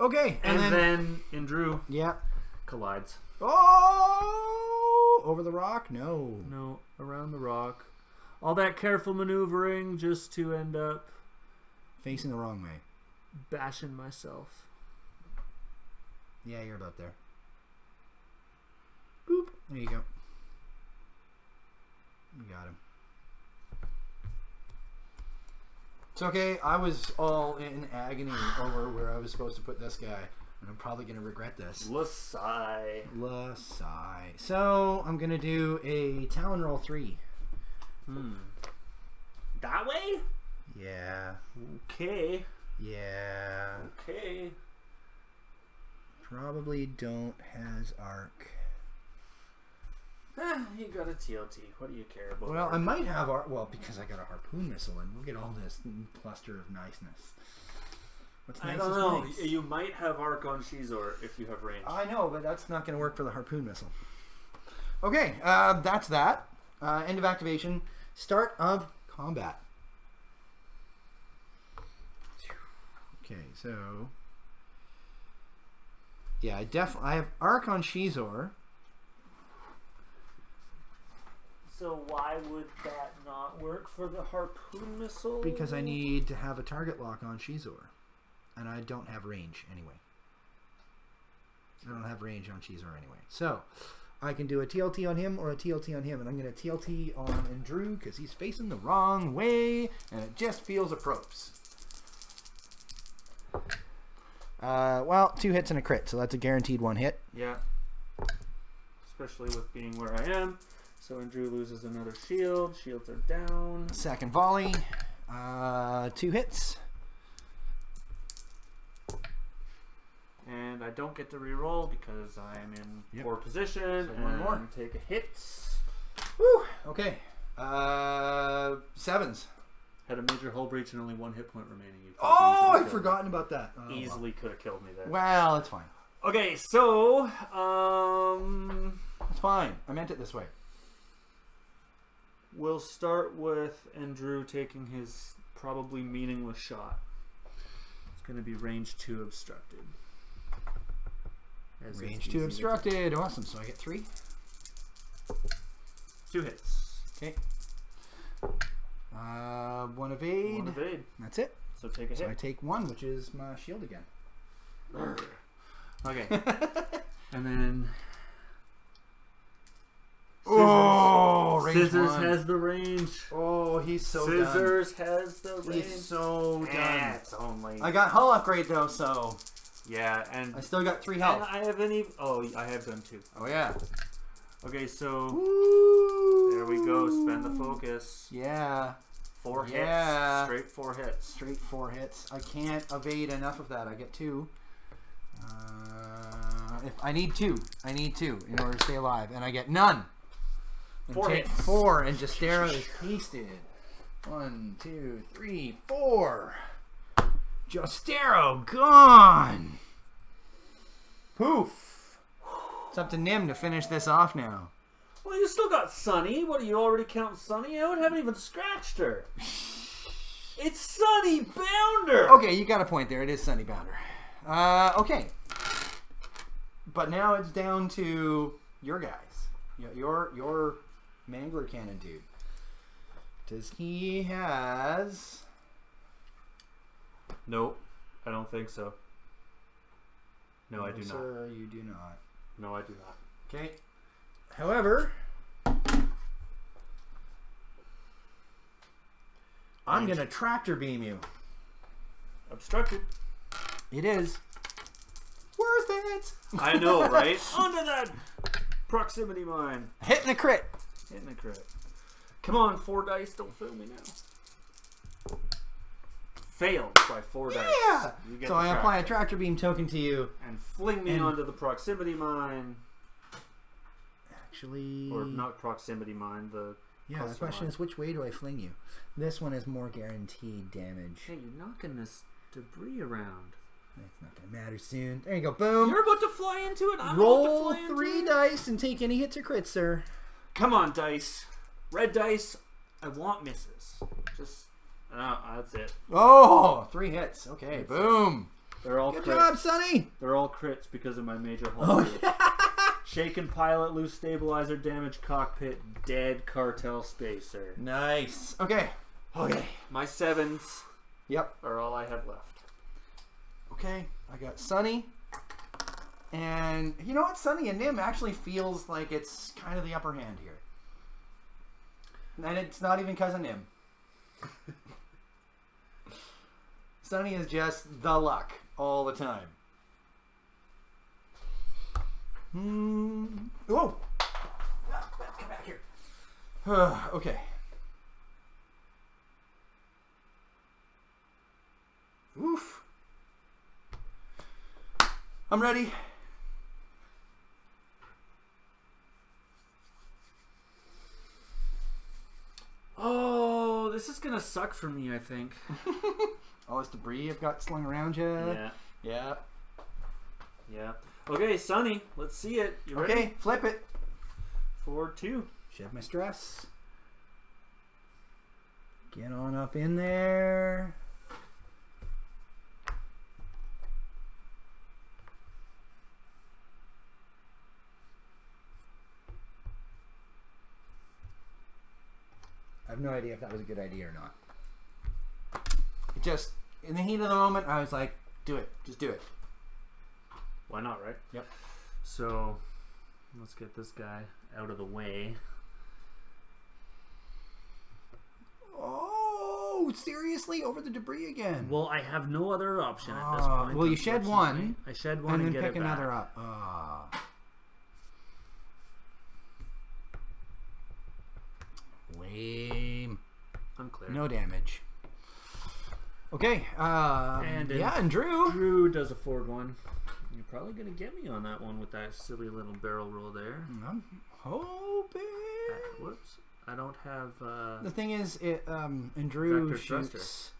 Okay. And, And, then, N'Dru Yeah. collides. Oh, over the rock? No. No, around the rock. All that careful maneuvering just to end up Facing the wrong way. bashing myself. Yeah, you're about there. Boop. There you go. You got him. It's okay. I was all in agony over where I was supposed to put this guy, and I'm probably gonna regret this. Lasai. Lasai. So I'm gonna do a talon roll three. Hmm. That way? Yeah. Okay. Yeah. Okay. Probably don't has arc. Eh, you got a TLT. What do you care about? Well, I might have arc. Well, because I got a harpoon missile, and look at all this cluster of niceness. What's I don't know. nice. You might have arc on Xizor if you have range. I know, but that's not going to work for the harpoon missile. Okay, uh, that's that. Uh, end of activation. Start of combat. Okay, so yeah, I def I have arc on Xizor. So why would that not work for the harpoon missile? Because I need to have a target lock on Xizor. And I don't have range anyway. I don't have range on Xizor anyway. So, I can do a TLT on him or a TLT on him. And I'm going to TLT on N'Dru because he's facing the wrong way. And it just feels approps. Uh, well, two hits and a crit. So that's a guaranteed one hit. Yeah. Especially with being where I am. So N'Dru loses another shield. Shields are down. Second volley. Uh, two hits. And I don't get to reroll because I'm in Yep. poor position. So and one more. Take a hit. Woo! Okay. Uh, sevens. Had a major hull breach and only one hit point remaining. You Oh, I'd killed me. forgotten about that. Oh, well. Easily could have killed me there. Well, it's fine. Okay, so um, It's fine. I meant it this way. we'll start with N'Dru taking his probably meaningless shot. It's going to be range two obstructed. As Range two obstructed. Awesome. So I get three. Two hits. Okay. Uh, one evade. One evade. That's it. So take a So I take one, which is my shield again. Okay. and then Oh, range Scissors one. has the range. Oh, he's so Scissors has the range. He's so done. That's only. I got hull upgrade though, so yeah, and I still got three health. I haven't even. Oh, I have done two. Oh yeah. Okay, so Woo. there we go. Spend the focus. Yeah. Four hits. Yeah. Straight four hits. Straight four hits. I can't evade enough of that. I get two. Uh, if I need two, I need two in order to stay alive, and I get none. And Four hits. Four, and Jostero is pasted. One, two, three, four. Jostero gone. Poof. It's up to Nym to finish this off now. Well, you still got Sunny. What do you already count Sunny out? Haven't even scratched her. It's Sunny Bounder. Okay, you got a point there. It is Sunny Bounder. Uh, okay. But now it's down to your guys. Your your, your mangler cannon dude. Does he has Nope. I don't think so. No, I do not. Sir, you do not. No, I do not. Okay. However, I'm gonna tractor beam you. Obstructed. It is worth it. I know, right? Onto that proximity mine. Hitting a crit. Hitting the crit. Come on, four dice. Don't fail me now. Failed by four dice. Yeah. So I apply a tractor. tractor beam token to you. and fling me and- onto the proximity mine, Actually, or not proximity mine. The yeah. The question mine. is, which way do I fling you? This one is more guaranteed damage. Hey, you're knocking this debris around. It's not gonna matter soon. There you go. Boom. You're about to fly into it. I'm Roll about to fly into three it. dice and take any hits or crits, sir. Come on, dice. Red dice. I want misses. Just. Uh, that's it. Oh, three hits. Okay, That's boom. They're all Good crits. job, Sunny. They're all crits because of my major Oh, hull. Shaken pilot, loose stabilizer, damage cockpit, dead cartel spacer. nice. Okay. Okay. My sevens Yep. are all I have left. Okay. I got Sunny. And you know what? Sunny and Nym actually feels like it's kind of the upper hand here. And it's not even because of Nym. Sunny is just the luck all the time. Hmm. Whoa! Come back here. okay. Oof. I'm ready. Oh, this is gonna suck for me, I think. All this debris I've got slung around you. Yeah, Yeah. yeah. Okay, Sunny, let's see it. You ready? Okay, flip it. Four, two. Shed my stress. Get on up in there. I have no idea if that was a good idea or not. Just, in the heat of the moment, I was like, do it. Just do it. Why not, right? Yep. So, let's get this guy out of the way. Oh, seriously? Over the debris again? Well, I have no other option at this Ah, point. well, you shed one. I shed one and and, then get pick it another up. Ah. Lame. Unclear. No damage. Okay. Um, And yeah, N'Dru. Drew does a forward one. You're probably gonna get me on that one with that silly little barrel roll there. I'm hoping. Uh, whoops. I don't have. Uh, The thing is, it um, N'Dru Vector thruster. shoots.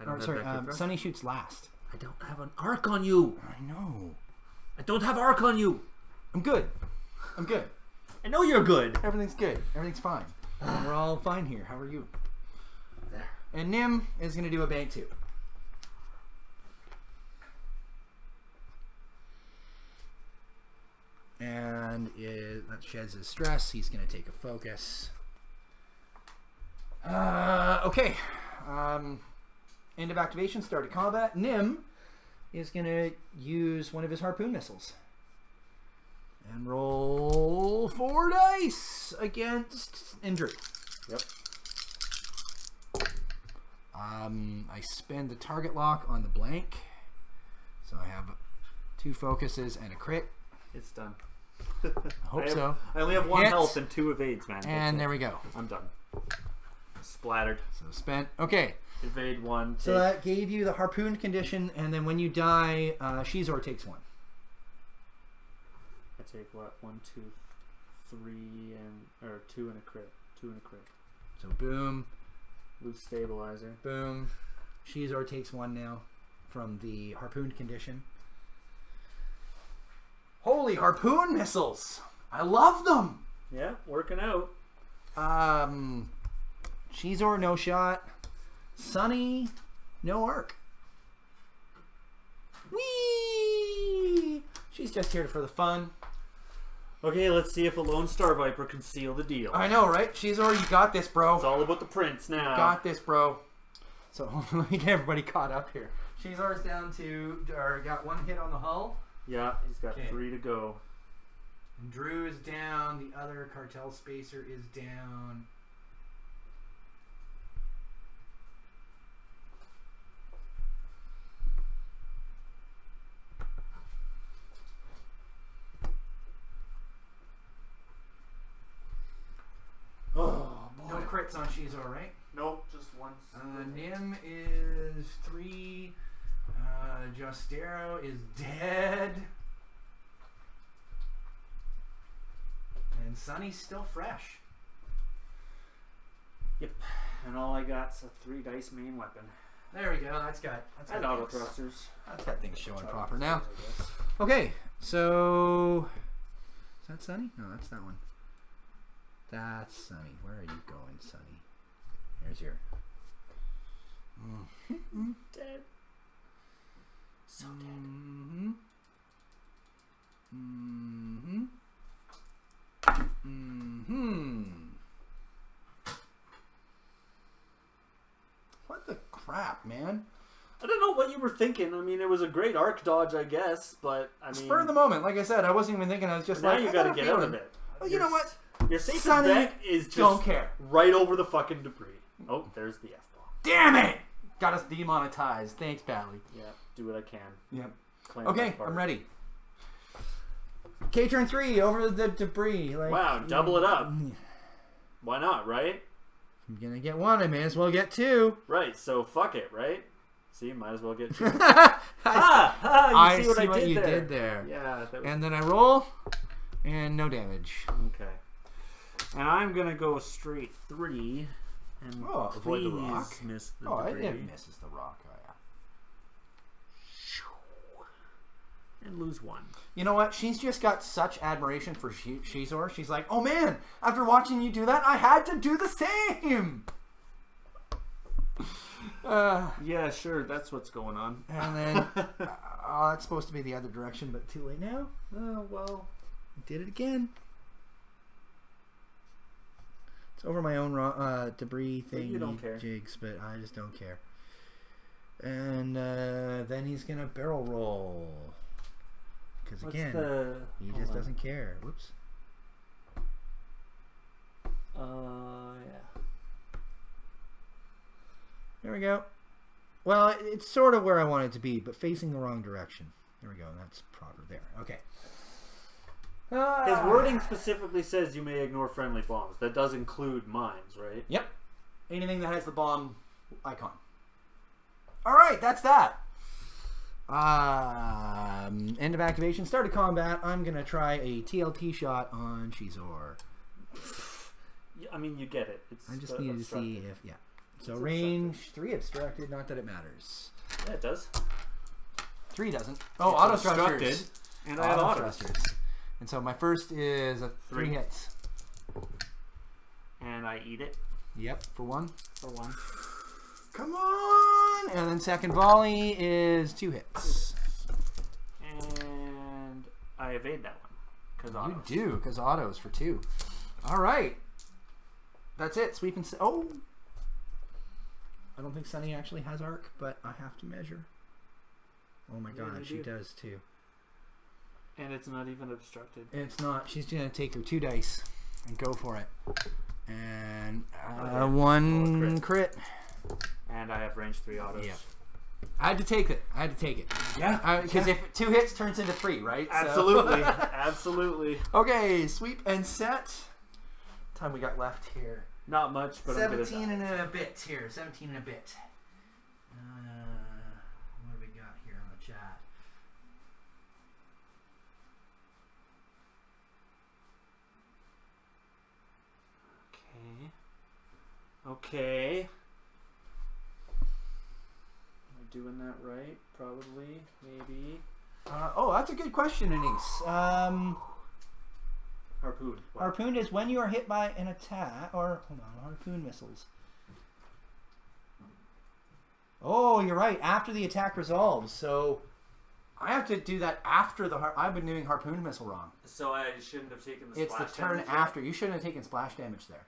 I don't have sorry, um. Sunny shoots last. I don't have an arc on you. I know. I don't have arc on you. I'm good. I'm good. I know you're good. Everything's good. Everything's fine. We're all fine here. How are you? There. And Nym is going to do a bank too. And it, that sheds his stress. He's going to take a focus. Uh, okay. Um, end of activation, start of combat. Nym is going to use one of his harpoon missiles. And roll four dice against N'Dru. Yep. Um, I spend the target lock on the blank. So I have two focuses and a crit. It's done. Hope I have- so. I only have one Hits. health and two evades, man. And there we go. I'm done. Splattered. So spent. Okay. Evade one. So take- that gave you the harpoon condition, and then when you die, uh, Xizor takes one. I take what? One, two, three, and or two and a crit. Two and a crit. So boom, Lose stabilizer. boom. Xizor takes one now from the harpoon condition. Holy harpoon missiles! I love them. Yeah, working out. Um, Xizor no shot. Sunny no arc. Whee! She's just here for the fun. Okay, let's see if a Lone StarViper can seal the deal. I know, right? Xizor, you got this, bro. It's all about the prince now. Got this, bro. So let me get everybody caught up here. Xizor's down to, or got one hit on the hull. Yeah, he's got Okay. three to go. N'Dru is down. The other cartel spacer is down. Oh No crits on Xizor, right? Nope, just one. Uh, Nym is three. Uh, Jostero is dead. And Sunny's still fresh. Yep. And all I got's a three dice main weapon. There we go. That's got that's And got auto thrusters. That's got things showing proper now. thrusters, I guess. Okay, so is that Sunny? No, that's that one. That's Sunny. Where are you going, Sunny? Here's your. Dead. So dead. Mm-hmm. Mm-hmm. Mm-hmm. What the crap, man? I don't know what you were thinking. I mean, it was a great arc dodge, I guess, but I mean, Spur of the moment, like I said, I wasn't even thinking. I was just now like, you got to get out of it. Well, you Your know what? Your safest bet is just Don't care. right over the fucking debris. Oh, there's the f bomb. Damn it! Got us demonetized. Thanks, Bali. Yeah, do what I can. Yep. Claim Okay. I'm ready. K turn three over the debris. Like, Wow, double it up. Why not, right? I'm gonna get one. I may as well get two. Right. So fuck it, right? See, might as well get. Two. I, ah, ah, you I see what I what did you there? did there. Yeah. That was, And then I roll, and no damage. okay. And I'm gonna go straight three, and Oh, avoid the please rock. miss the Oh, debris, it misses the rock. Oh, yeah. and lose one. You know what? She's just got such admiration for Shi- Xizor. She's like, oh man, after watching you do that, I had to do the same. Uh, Yeah, sure. That's what's going on. and then, uh, oh, that's supposed to be the other direction, but too late now. Oh well. Did it again. It's over my own uh, debris thing, you don't care. jigs, but I just don't care. And uh, then he's gonna barrel roll because again, the? he hold just on. doesn't care. Whoops. Uh, yeah. There we go. Well, it's sort of where I want it to be, but facing the wrong direction. There we go. That's proper there. Okay. His Ah. wording specifically says you may ignore friendly bombs. That does include mines, right? Yep. Anything that has the bomb icon. All right, that's that. Um, end of activation. Start of combat. I'm gonna try a TLT shot on Xizor. I mean, you get it. It's I just uh, needed to see if yeah. So It's range three obstructed. Not that it matters. Yeah, it does. Three doesn't. Oh, It's auto obstructed, thrusters. And I have Auto autos. thrusters. And so my first is a three, Three. hits. And I eat it Yep, for one. for one. Come on! And then second volley is two hits. And I evade that one. Because You do, because autos for two. All right. That's it. Sweep and... Oh! I don't think Sunny actually has arc, but I have to measure. Oh my god, she do. does too. And it's not even obstructed. It's not. She's gonna take her two dice and go for it. And uh, Okay. one Oh, crit. And I have range three autos. Yeah. I had to take it. I had to take it. Yeah. Because if two hits turns into three, right? So- Absolutely. Absolutely. okay, sweep and set. Time we got left here. Not much, but I'm Seventeen at and a bit here. Seventeen and a bit. Uh, what do we got here on the chat? Okay. Okay. Am I doing that right? Probably. Maybe. Uh, oh, that's a good question, Anise. Um, Harpoon. What? harpoon is when you are hit by an attack, or hold on, harpoon missiles. Oh, you're right. After the attack resolves, so I have to do that after the. Har- I've been doing harpoon missile wrong. So I shouldn't have taken the It's the turn damage yet? after. You shouldn't have taken splash damage there.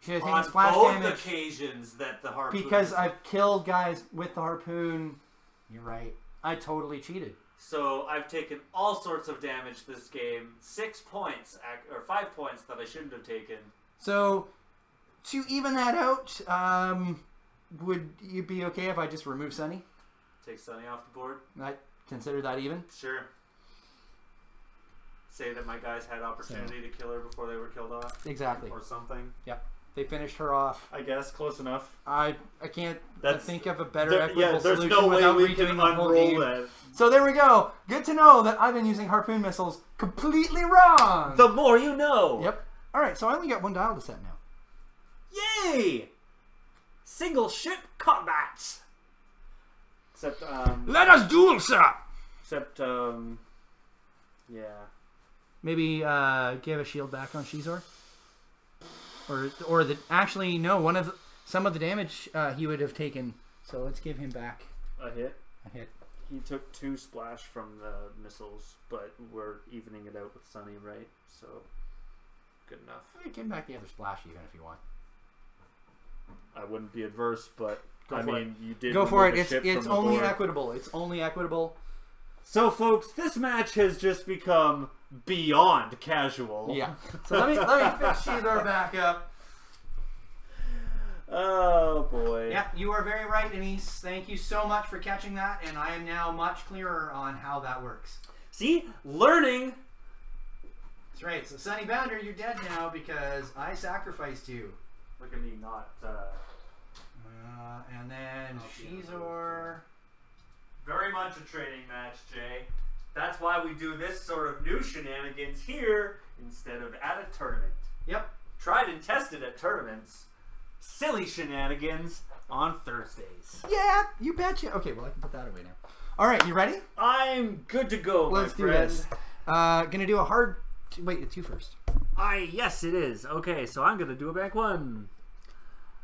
Should have taken On splash both damage occasions that the harpoon. because I've killed guys with the harpoon. You're right. I totally cheated. So I've taken all sorts of damage this game. Six points, or five points that I shouldn't have taken. So, to even that out, um, would you be okay if I just remove Sunny? Take Sunny off the board. I consider that even. Sure. Say that my guys had opportunity to kill her before they were killed off, Exactly. or something. They finished her off. I guess close enough. I I can't That's- think of a better There- equitable yeah, there's solution no way without redoing the whole game. that. So there we go. Good to know that I've been using harpoon missiles completely wrong. The more you know. yep. All right, so I only got one dial to set now. Yay! Single ship combat. Except, um, Let us duel, sir. except, um, yeah. Maybe uh, give a shield back on Xizor. Or or the actually no one of the, some of the damage uh, he would have taken. So let's give him back A hit. a hit. He took two splash from the missiles, but we're evening it out with Sunny, right? So, good enough. I give him back the other splash even if you want. I wouldn't be adverse, but Go I mean, you did Go for it. It's it's only board. equitable. It's only equitable. So, folks, this match has just become beyond casual. Yeah. So let me let me fix Xizor back up. Oh boy. Yeah, you are very right, Denise. Thank you so much for catching that, and I am now much clearer on how that works. See, learning. That's right. So Sunny Bounder, you're dead now because I sacrificed you. Look at me, not. Uh, Uh, and then Okay. Xizor. Very much a training match, Jay. That's why we do this sort of new shenanigans here instead of at a tournament. Yep. Tried and tested at tournaments. Silly shenanigans on Thursdays. Yeah, you betcha. Okay, well I can put that away now. All right, you ready? I'm good to go, Let's do friend. this. Uh, gonna do a hard. Wait, it's you first. I yes, it is. Okay, so I'm gonna do a back one.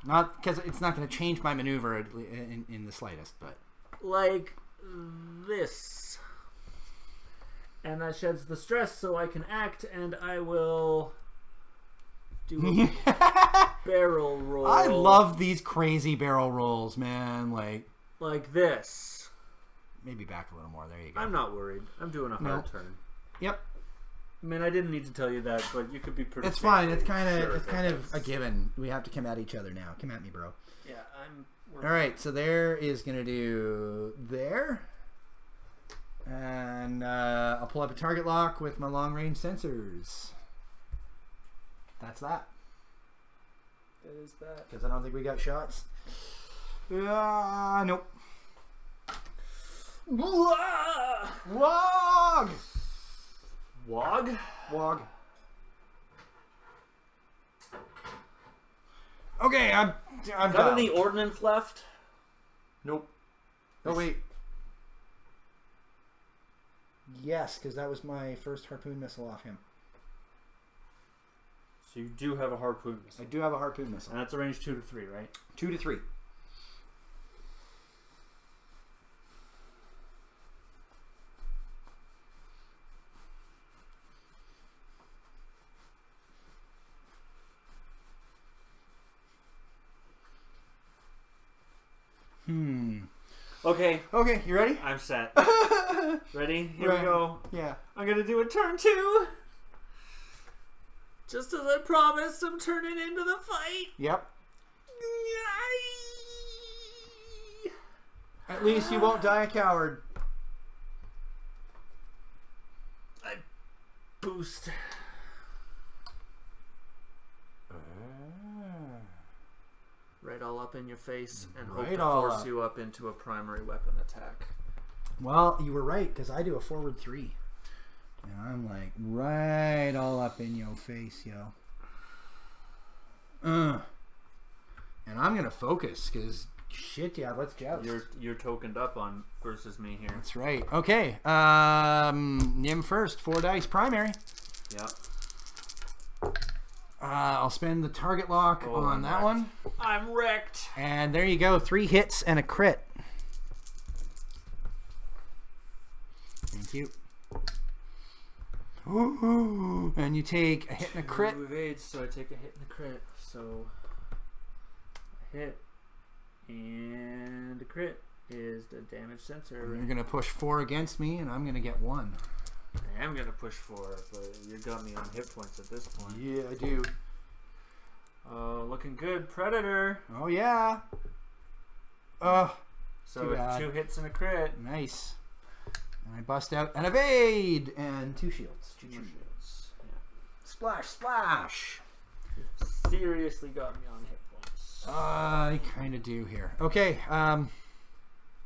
Not because it's not gonna change my maneuver at le- in, in the slightest, but like this. And that sheds the stress so I can act and I will do a barrel roll. I love these crazy barrel rolls, man. Like like this. maybe back a little more. There you go. I'm not worried. I'm doing a hard No. turn. Yep, I mean, I didn't need to tell you that, but you could be pretty. it's fine. It's kind of sure it's kind of a given. We have to come at each other now. Come at me, bro. Yeah, I'm. All right, so there is gonna do there, and uh, I'll pull up a target lock with my long range sensors. That's that. That is that. Because I don't think we got shots. Ah, nope. Wog! Wog. Wog. Okay, I'm. I'm Got done. any ordnance left? Nope. Oh wait. Yes, because that was my first harpoon missile off him. So you do have a harpoon missile. I do have a harpoon missile. and that's a range two to three, right? Two to three. Hmm. Okay, Okay, you ready? I'm set. Ready? Here Right. we go. Yeah. I'm gonna do a turn two. Just as I promised, I'm turning into the fight. Yep. At least you won't die a coward. I boost. Right all up in your face and hope Right to all force up. you up into a primary weapon attack. Well, you were right because I do a forward three, and I'm like right all up in your face, yo. Uh. And I'm gonna focus because shit, yeah, let's joust. You're you're tokened up on versus me here. That's right. Okay. Um, Nym first. Four dice primary. Yep. Uh, I'll spend the target lock Oh, on I'm that wrecked. one. I'm wrecked. And there you go. Three hits and a crit. Thank you. Ooh, and you take a hit and a crit. Two evades, so I take a hit and a crit. So a hit and a crit is the damage sensor. You're gonna push four against me, and I'm gonna get one. I am gonna push for it, but you got me on hit points at this point. Yeah, I do. Oh, looking good, Predator. Oh yeah. Oh, So two hits and a crit. nice. And I bust out an evade and two shields. Two more shields. Splash, splash. Yeah. Seriously got me on hit points. I kind of do here. Okay. Um,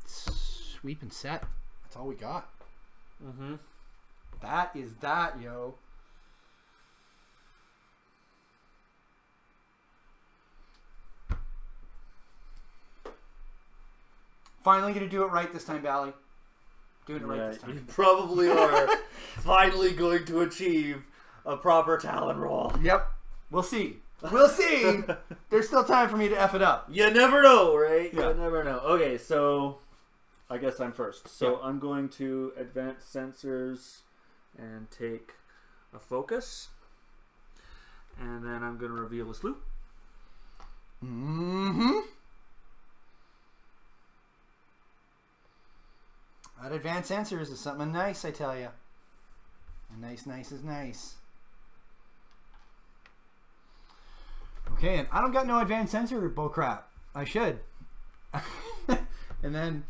sweep and set. That's all we got. Mm-hmm. That is that, yo. Finally gonna do it right this time, Bali. Doing it right Yeah, this you probably are finally going to achieve a proper talon roll. Yep. We'll see. We'll see. There's still time for me to F it up. You never know, right? Yeah. You never know. Okay, so I guess I'm first. So Yeah. I'm going to advance sensors and take a focus. And then I'm going to reveal a sloop. Mm-hmm. That advanced sensors is something nice, I tell you. Nice, nice is nice. Okay, and I don't got no advanced sensor bullcrap. I should. and then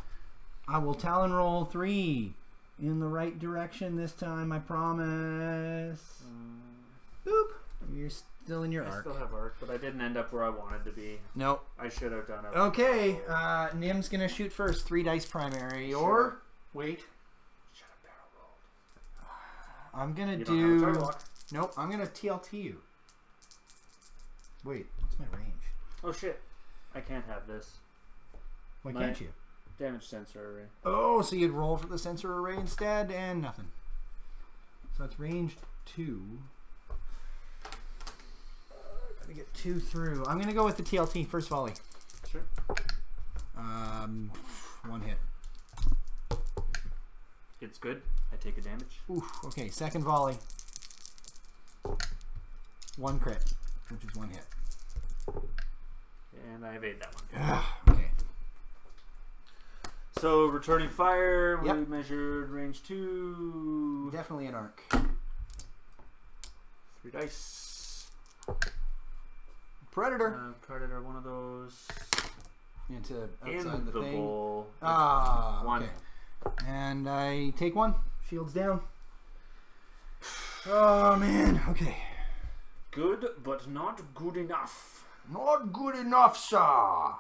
I will talon roll three in the right direction this time, I promise. Boop. You're still in your I arc. I still have arc, but I didn't end up where I wanted to be. Nope. I should have done it. Okay, uh, Nym's gonna shoot first. Three dice primary, or wait, Should have barrel rolled. I'm have a do. Nope, I'm gonna TLT you. Wait, what's my range? Oh shit. I can't have this. Why My- can't you? Damage sensor array. Oh, so you'd roll for the sensor array instead, and nothing. So that's range two. Gotta get two through. I'm gonna go with the TLT first volley. Sure. Um, one hit. It's good. I take a damage. Oof. Okay, second volley. One crit, which is one hit. And I evade that one. Okay. So returning fire, we Yep. measured range two. Definitely an arc. Three dice. Predator Uh, predator, one of those. into outside In the, the, thing. bowl. Ah, One. okay. And I take one. Shields down. Oh man. Okay. Good, but not good enough. Not good enough, sir.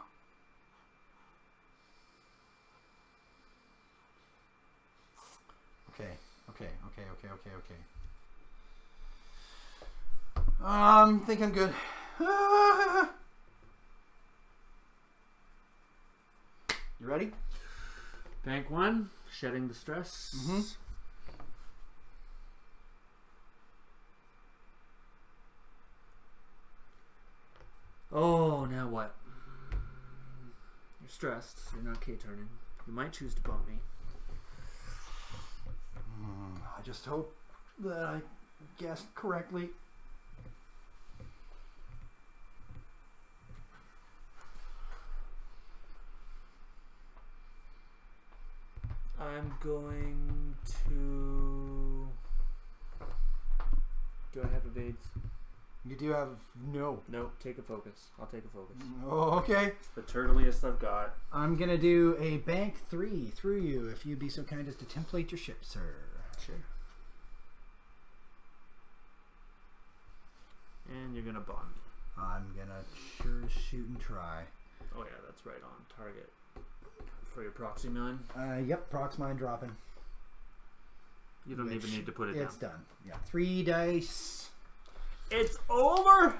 Okay. Okay. Okay. Okay. Okay. Um, think I'm good. you ready? Bank one, shedding the stress. Mhm. Oh, now what? You're stressed. You're not K turning. You might choose to bump me. I just hope that I guessed correctly. I'm going to. Do I have evades? You do have no. No, Take a focus. I'll take a focus. Oh, okay. It's the turtliest I've got. I'm gonna do a bank three through you if you'd be so kind as to template your ship, sir. Sure. And you're gonna bond me. I'm gonna sure shoot and try. Oh yeah, that's right on target for your proxy mine. Uh, yep, prox mine dropping. You don't even need to put it It's down. done. Yeah, three dice. It's over.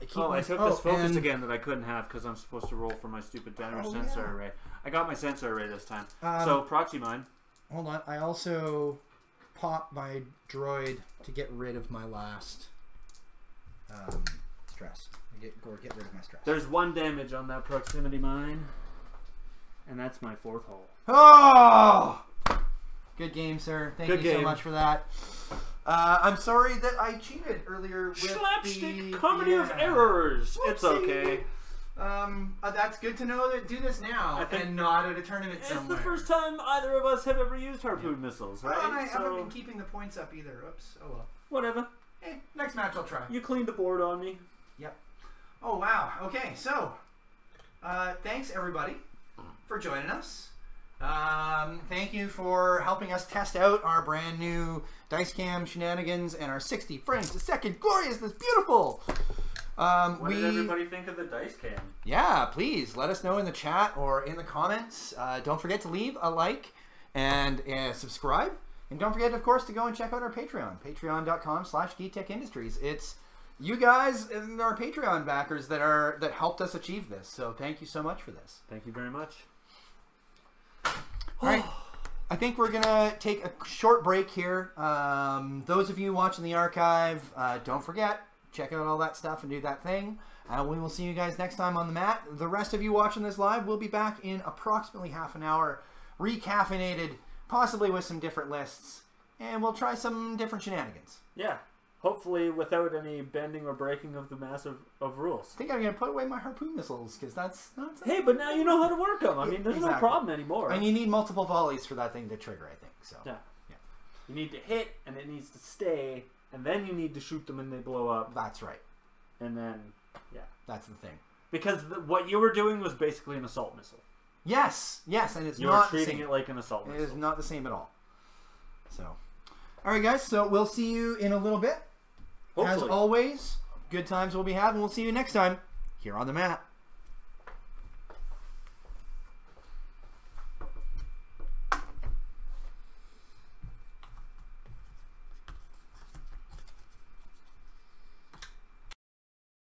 I keep Oh, my- I took oh, this focus and, again that I couldn't have because I'm supposed to roll for my stupid generous Oh, sensor yeah. array. I got my sensor array this time. Um, so proxy mine. Hold on. I also pop my droid to get rid of my last um, stress. I get or get rid of my stress. There's one damage on that proximity mine, and that's my fourth hole. Oh! Good game, sir. Thank Good you so much for that. Uh, I'm sorry that I cheated earlier with Slapstick the, comedy of yeah. errors. It's okay. Um, uh, that's good to know that do this now and not at a tournament It's somewhere. the first time either of us have ever used harpoon missiles, right? And I haven't been keeping the points up either. Oops. Oh well. whatever. Hey, next match I'll try. You cleaned the board on me. Yep. Oh wow. Okay, so uh, thanks everybody for joining us. Um, thank you for helping us test out our brand new dice cam shenanigans and our 60 frames a second gloriousness beautiful. Um, What we did everybody think of the dice cam? yeah, please let us know in the chat or in the comments. Uh, don't forget to leave a like and uh, subscribe. And don't forget, of course, to go and check out our Patreon, patreon.com slash Industries. It's you guys and our Patreon backers that are that helped us achieve this. So thank you so much for this. Thank you very much. All right. I think we're gonna take a short break here. Um, those of you watching the archive, uh, don't forget check out all that stuff and do that thing. Uh, we will see you guys next time on the mat. The rest of you watching this live, we'll be back in approximately half an hour, recaffeinated, possibly with some different lists, and we'll try some different shenanigans. Yeah. Hopefully without any bending or breaking of the mass of of rules. I think I'm gonna put away my harpoon missiles because that's not. Hey, but now you know how to work them. I mean, there's no problem anymore. And you need multiple volleys for that thing to trigger. I think so. Yeah. yeah. You need to hit, and it needs to stay, and then you need to shoot them and they blow up, That's right. and then yeah. That's the thing. because the, what you were doing was basically an assault missile. Yes, yes, and it's You not treating it like an assault missile. It is not the same at all. So, all right, guys. So we'll see you in a little bit. As always, good times we'll be having. We'll see you next time here on the mat.